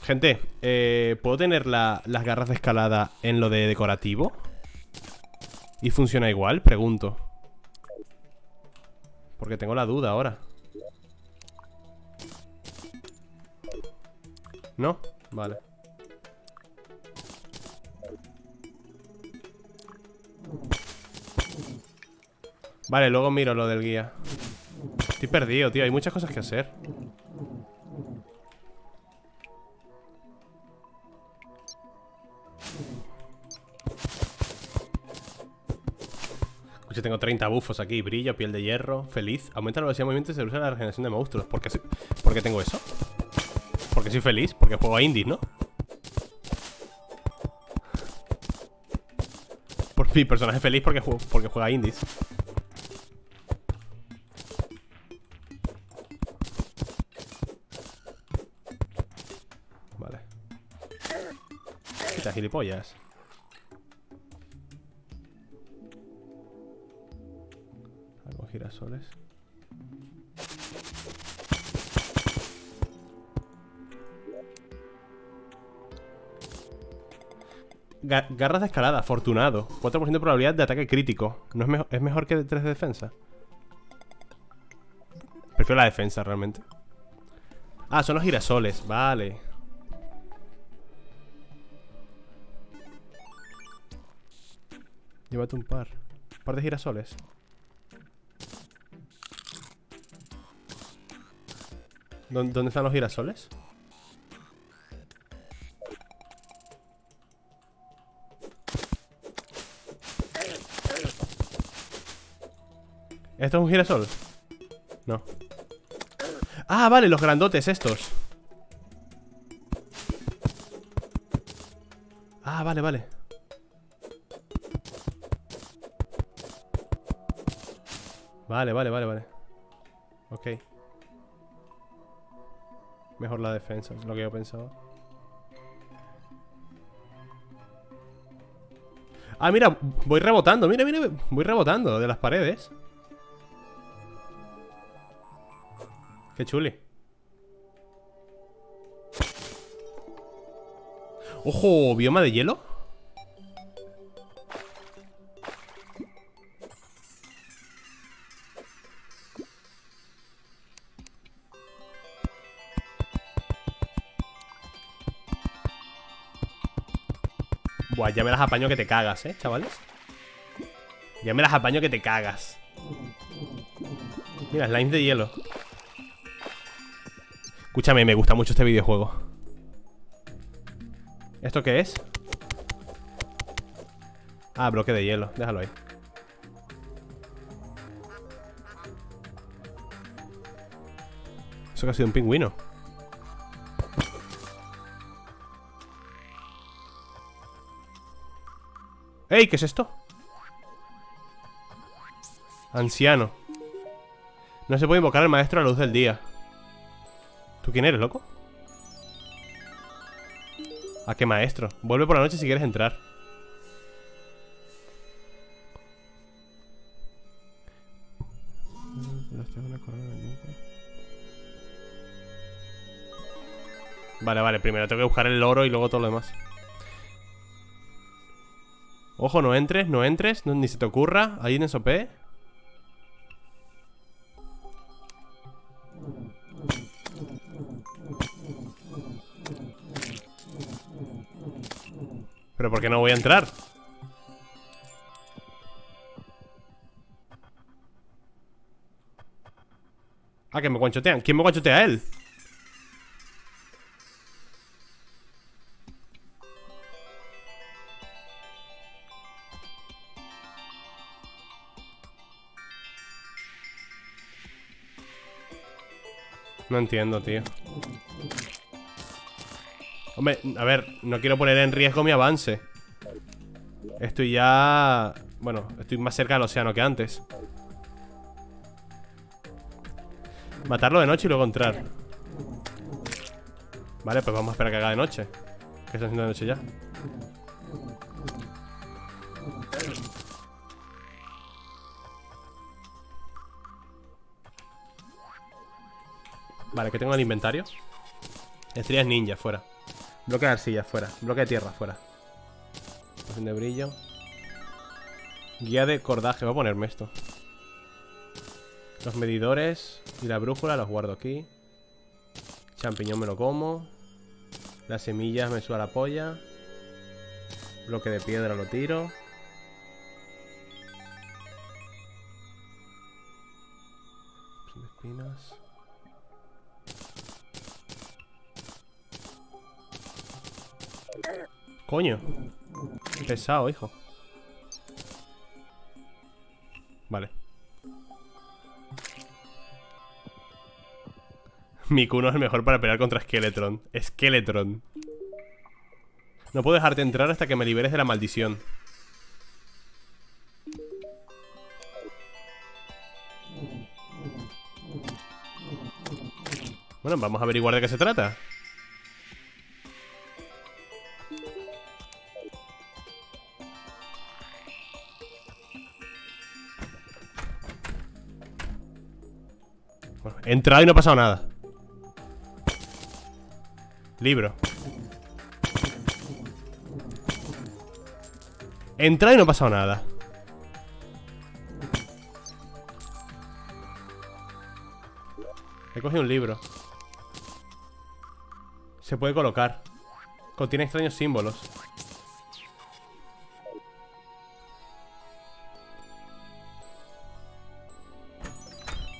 Gente, eh, ¿puedo tener las garras de escalada en lo de decorativo? ¿Y funciona igual? Pregunto. Porque tengo la duda ahora. ¿No? Vale. Vale, luego miro lo del guía. Estoy perdido, tío. Hay muchas cosas que hacer. Escucha, tengo 30 bufos aquí. Brillo, piel de hierro, feliz. Aumenta la velocidad de movimiento y se usa la regeneración de monstruos. ¿Por qué, ¿Por qué tengo eso? Soy feliz, porque juego a indies, ¿no? Por mi personaje feliz porque juega a indies. Vale. Quita gilipollas. Algo girasoles garras de escalada, afortunado. 4% de probabilidad de ataque crítico. ¿No es, mejor, es mejor que 3 de defensa? Prefiero la defensa realmente. Ah, son los girasoles, vale. Llévate un par Un par de girasoles. ¿Dónde están los girasoles? ¿Esto es un girasol? No. Ah, vale, los grandotes estos. Ah, vale, vale. Vale, vale, vale, vale. Ok. Mejor la defensa, es lo que yo pensaba. Ah, mira, voy rebotando Mira, mira, voy rebotando de las paredes Qué chuli. ¡Ojo! ¿Bioma de hielo? Buah, ya me las apaño que te cagas, ¿eh, chavales? Ya me las apaño que te cagas Mira, slimes de hielo Escúchame, me gusta mucho este videojuego ¿Esto qué es? Ah, bloque de hielo, déjalo ahí Eso que ha sido un pingüino ¡Ey! ¿Qué es esto? Anciano No se puede invocar al maestro a la luz del día ¿Tú quién eres, loco? ¿A qué maestro? Vuelve por la noche si quieres entrar Vale, vale, primero tengo que buscar el oro y luego todo lo demás Ojo, no entres, no entres, ni se te ocurra Ahí en SOP ¿Pero por qué no voy a entrar? Ah, que me guanchotean. ¿Quién me guanchotea? Él. No entiendo, tío. Hombre, a ver, no quiero poner en riesgo mi avance. Estoy ya... Bueno, estoy más cerca del océano que antes. Matarlo de noche y luego entrar. Vale, pues vamos a esperar que haga de noche. Que está haciendo de noche ya Vale, ¿qué tengo en el inventario? Estrellas ninja, fuera Bloque de arcilla, fuera Bloque de tierra, fuera. Poción de brillo. Guía de cordaje, voy a ponerme esto. Los medidores Y la brújula los guardo aquí. Champiñón me lo como. Las semillas me suda la polla. Bloque de piedra lo tiro Coño. Pesado, hijo. Vale. Mi cuno es el mejor para pelear contra Skeletron. Skeletron. No puedo dejarte entrar hasta que me liberes de la maldición. Bueno, vamos a averiguar de qué se trata entrado y no ha pasado nada. Libro. Entrado y no ha pasado nada. He cogido un libro. Se puede colocar. Contiene extraños símbolos.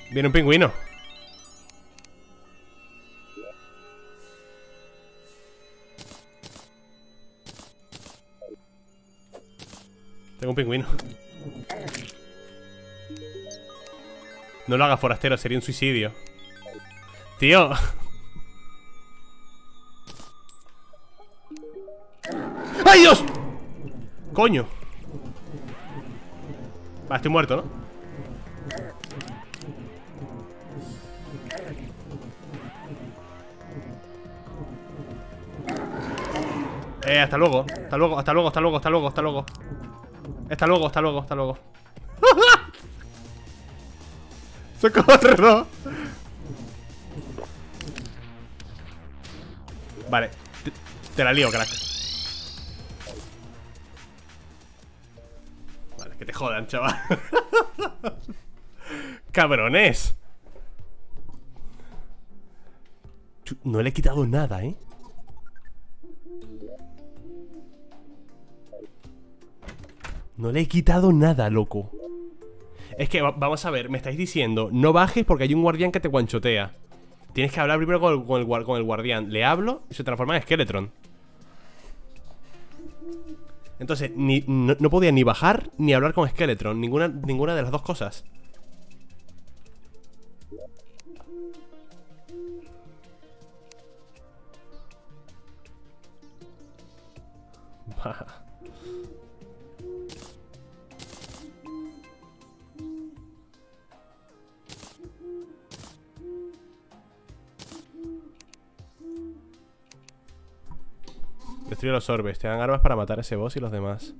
Viene un pingüino un pingüino. No lo haga forastero, sería un suicidio. Tío. ¡Ay, Dios! Coño. Va, estoy muerto, ¿no? Eh, hasta luego. Hasta luego, hasta luego, hasta luego, hasta luego, hasta luego hasta luego, hasta luego, hasta luego. (laughs) ¡Socorro! Vale. Te, te, la lío, crack. Vale, que te jodan, chaval. (laughs) Cabrones. No le he quitado nada, ¿eh? No le he quitado nada, loco. Es que, vamos a ver, me estáis diciendo No bajes porque hay un guardián que te guanchotea. Tienes que hablar primero con el, guardián. Le hablo y se transforma en Skeletron. Entonces, no, podía ni bajar Ni hablar con Skeletron. Ninguna, ninguna de las dos cosas (laughs) Destruye los orbes. Te dan armas para matar a ese boss y los demás.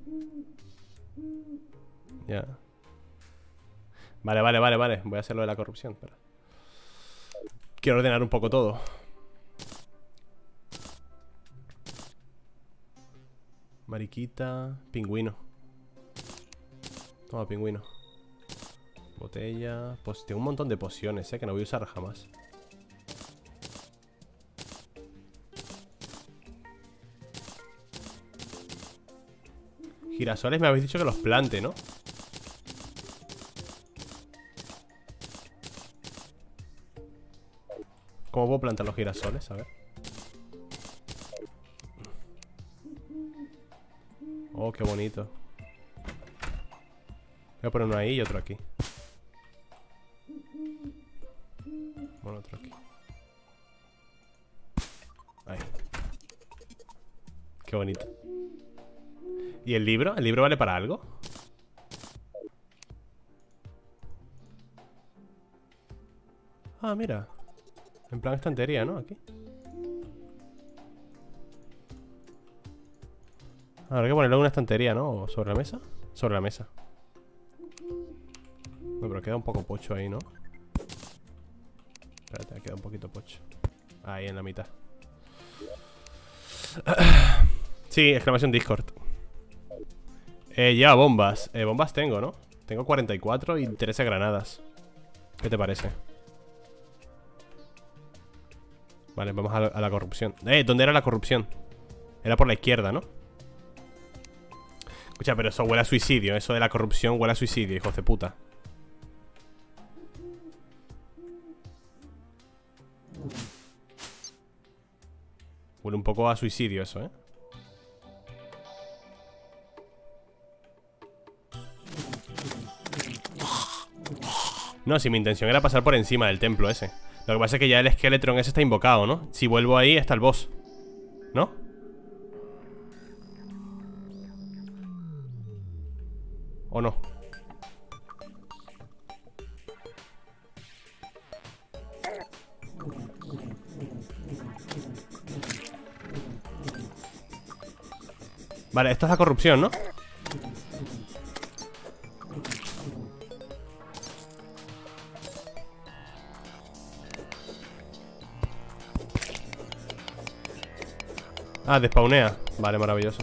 Ya. Vale, vale, vale, vale. Voy a hacer lo de la corrupción. Quiero ordenar un poco todo. Mariquita. Pingüino. Toma, pingüino. Botella. Pues tengo un montón de pociones, eh, que no voy a usar jamás. Girasoles me habéis dicho que los plante, ¿no? ¿Cómo puedo plantar los girasoles? A ver. Oh, qué bonito. Voy a poner uno ahí y otro aquí. Bueno, otro aquí. Ahí. Qué bonito. ¿Y el libro? ¿El libro vale para algo? Ah, mira. En plan estantería, ¿no? Aquí. Habrá que ponerlo en una estantería, ¿no? ¿Sobre la mesa? Sobre la mesa. No, pero queda un poco pocho ahí, ¿no? Espérate, queda un poquito pocho. Ahí en la mitad. (clears throat) Sí, exclamación Discord. Eh, ya, bombas. Eh, bombas tengo, ¿no? Tengo 44 y 13 granadas. ¿Qué te parece? Vale, vamos a la, corrupción Eh, ¿dónde era la corrupción? Era por la izquierda, ¿no? Escucha, pero eso huele a suicidio Eso de la corrupción huele a suicidio, hijo de puta Huele un poco a suicidio eso, ¿eh? No, si mi intención era pasar por encima del templo ese lo que pasa es que ya el Skeletron ese está invocado, ¿no? Si vuelvo ahí está el boss ¿No? ¿O no? Vale, esto es la corrupción, ¿no? Ah, despawnea. Vale, maravilloso.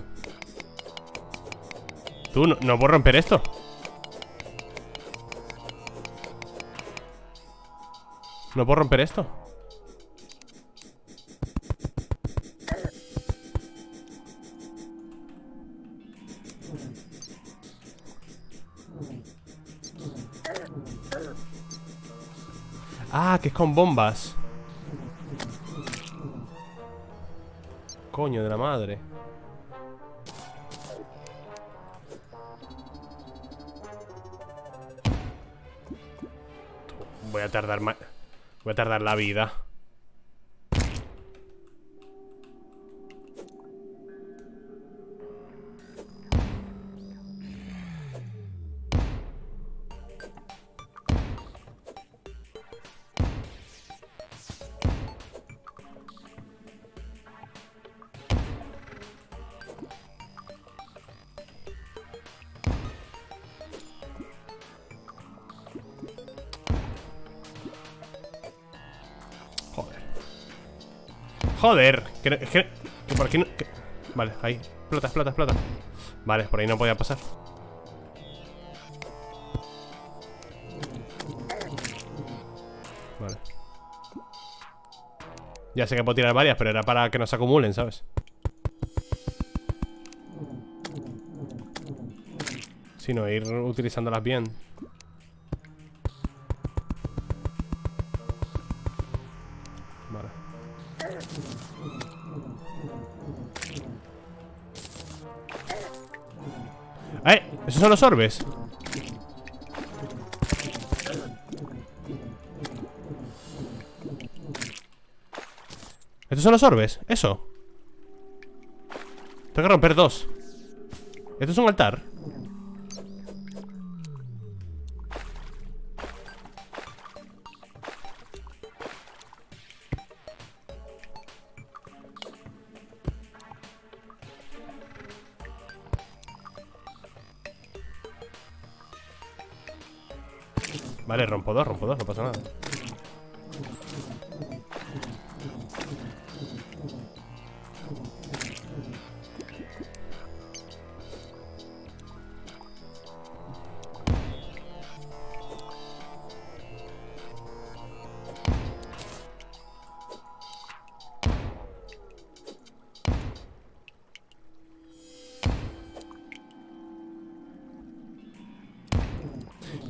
Tú, no, no puedo romper esto No puedo romper esto Ah, que es con bombas Coño de la madre. Voy a tardar más Voy a tardar la vida Joder, que, que, por aquí no... vale, ahí, explota, explota, explota. Vale, por ahí no podía pasar. Vale. Ya sé que puedo tirar varias, pero era para que no se acumulen, ¿sabes? Sino ir utilizándolas bien ¿Esos son los orbes? ¿Estos son los orbes? Eso Tengo que romper dos ¿Esto es un altar? Rompo dos, rompo dos, no pasa nada.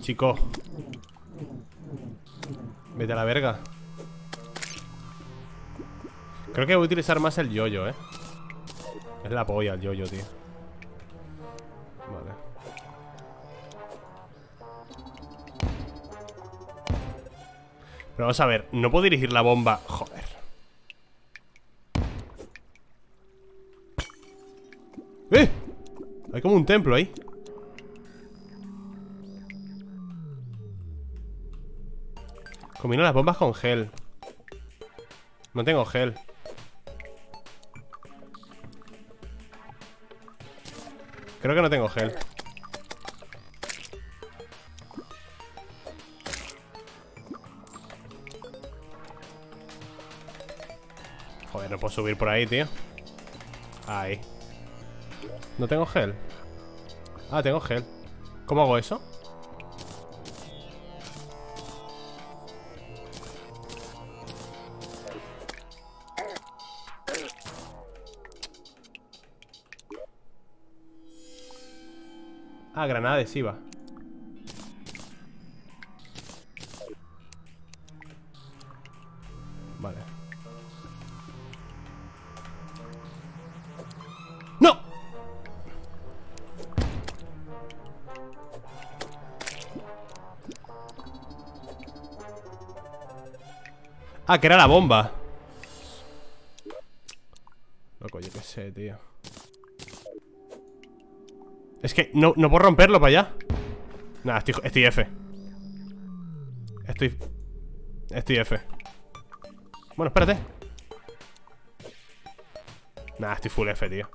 Chico Vete a la verga. Creo que voy a utilizar más el yoyo, ¿eh? Es la polla el yoyo, tío. Vale. Pero vamos a ver No puedo dirigir la bomba. Joder. ¡Eh! Hay como un templo ahí Combino las bombas con gel. No tengo gel. Creo que no tengo gel. Joder, no puedo subir por ahí, tío. Ahí. No tengo gel. Ah, tengo gel. ¿Cómo hago eso? Ah, granada adhesiva. Vale. ¡No! Ah, que era la bomba. Loco, yo qué sé, tío es que no, no puedo romperlo para allá. Nada, estoy, estoy F. Estoy... Estoy F. Bueno, espérate. Nada, estoy full F, tío.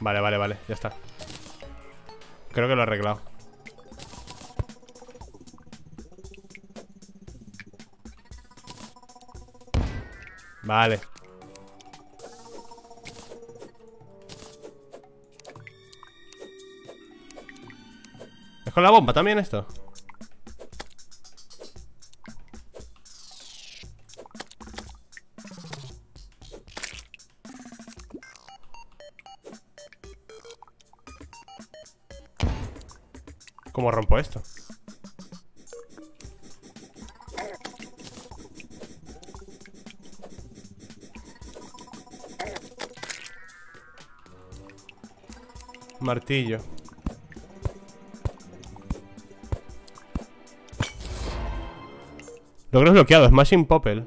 Vale, vale, vale, ya está. Creo que lo he arreglado Vale ¿Es con la bomba también esto? Martillo Logro bloqueado, Smashing Popple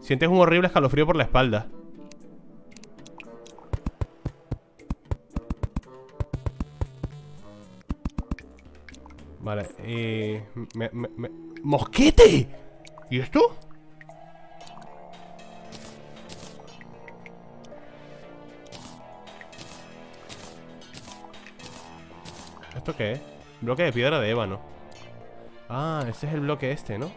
Sientes un horrible escalofrío por la espalda Vale, y... ¡Mosquete! ¿Y esto? ¿Esto qué es? Bloque de piedra de ébano Ah, este es el bloque este, ¿no?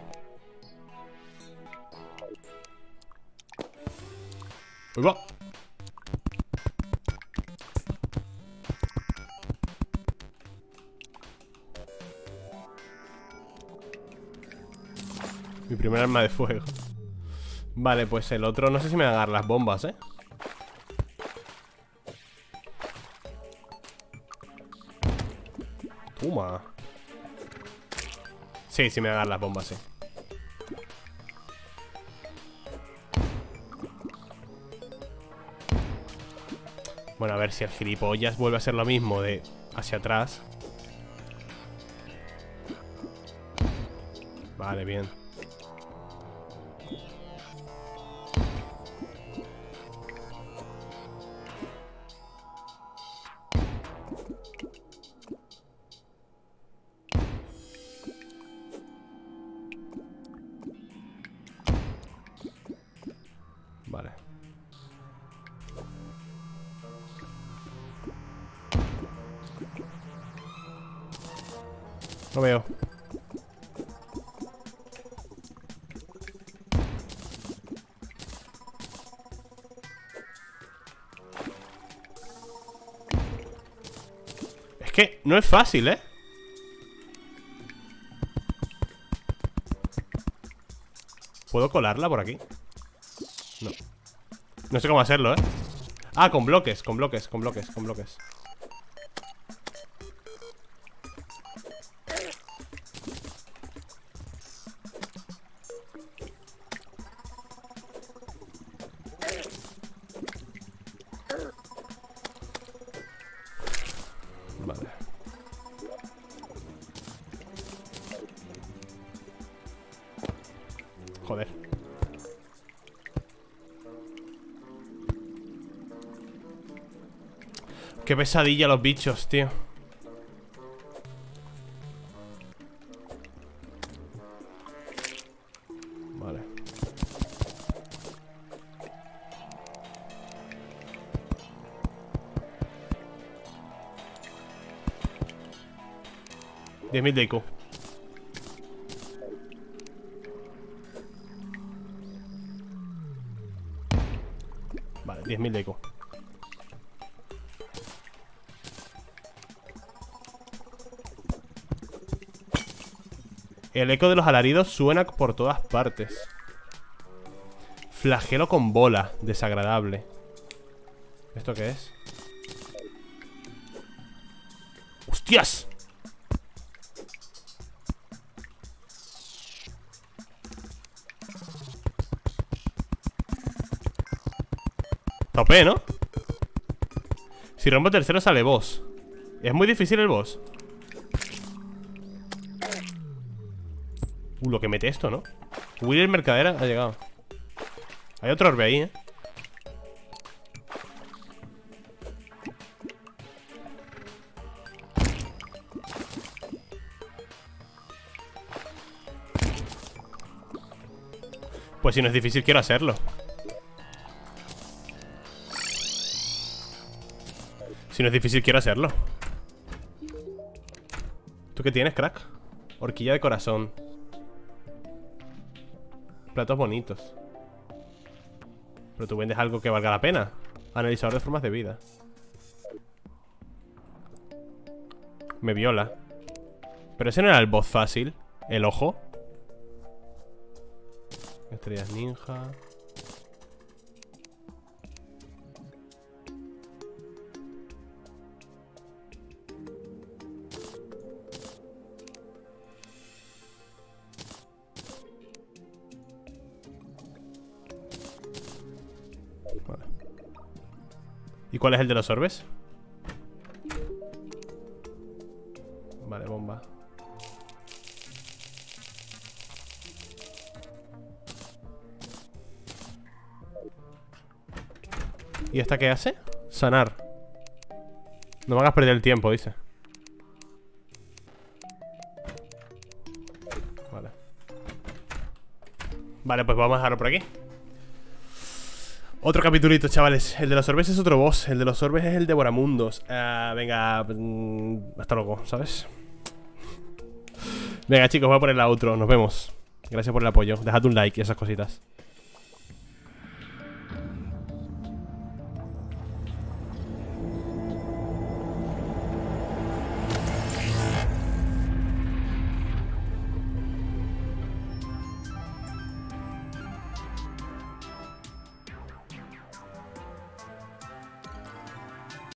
¡Uy, va! Mi primer arma de fuego Vale, pues el otro no sé si me va a dar las bombas, ¿eh? Toma Sí, sí me va a dar las bombas, sí. Bueno, a ver si el gilipollas vuelve a ser lo mismo de hacia atrás. Vale, bien no es fácil, ¿eh? ¿Puedo colarla por aquí? No No sé cómo hacerlo, ¿eh? Ah, con bloques, con bloques, con bloques, con bloques Qué pesadilla los bichos, tío. Vale. Diez mil de IQ Vale, 10.000 de IQ El eco de los alaridos suena por todas partes. Flagelo con bola. Desagradable. ¿Esto qué es? ¡Hostias! Tope, ¿no? Si rompo tercero sale boss Es muy difícil el boss Uh, lo que mete esto, ¿no? Willy el mercader ha llegado Hay otro orbe ahí, ¿eh? Pues si no es difícil quiero hacerlo Si no es difícil quiero hacerlo ¿Tú qué tienes, crack? Horquilla de corazón Platos bonitos. Pero tú vendes algo que valga la pena. Analizador de formas de vida. Me viola. Pero ese no era el boss fácil. El ojo. Estrellas ninja cuál es el de los orbes? Vale, bomba. ¿Y esta qué hace? Sanar. No me hagas perder el tiempo, dice. Vale. Vale, pues vamos a dejarlo por aquí otro capitulito, chavales. El de los orbes es otro boss. El de los orbes es el de Boramundos. Ah, venga, mm, hasta luego, ¿sabes? Venga, chicos, voy a poner la outro. Nos vemos. Gracias por el apoyo. Dejad un like y esas cositas.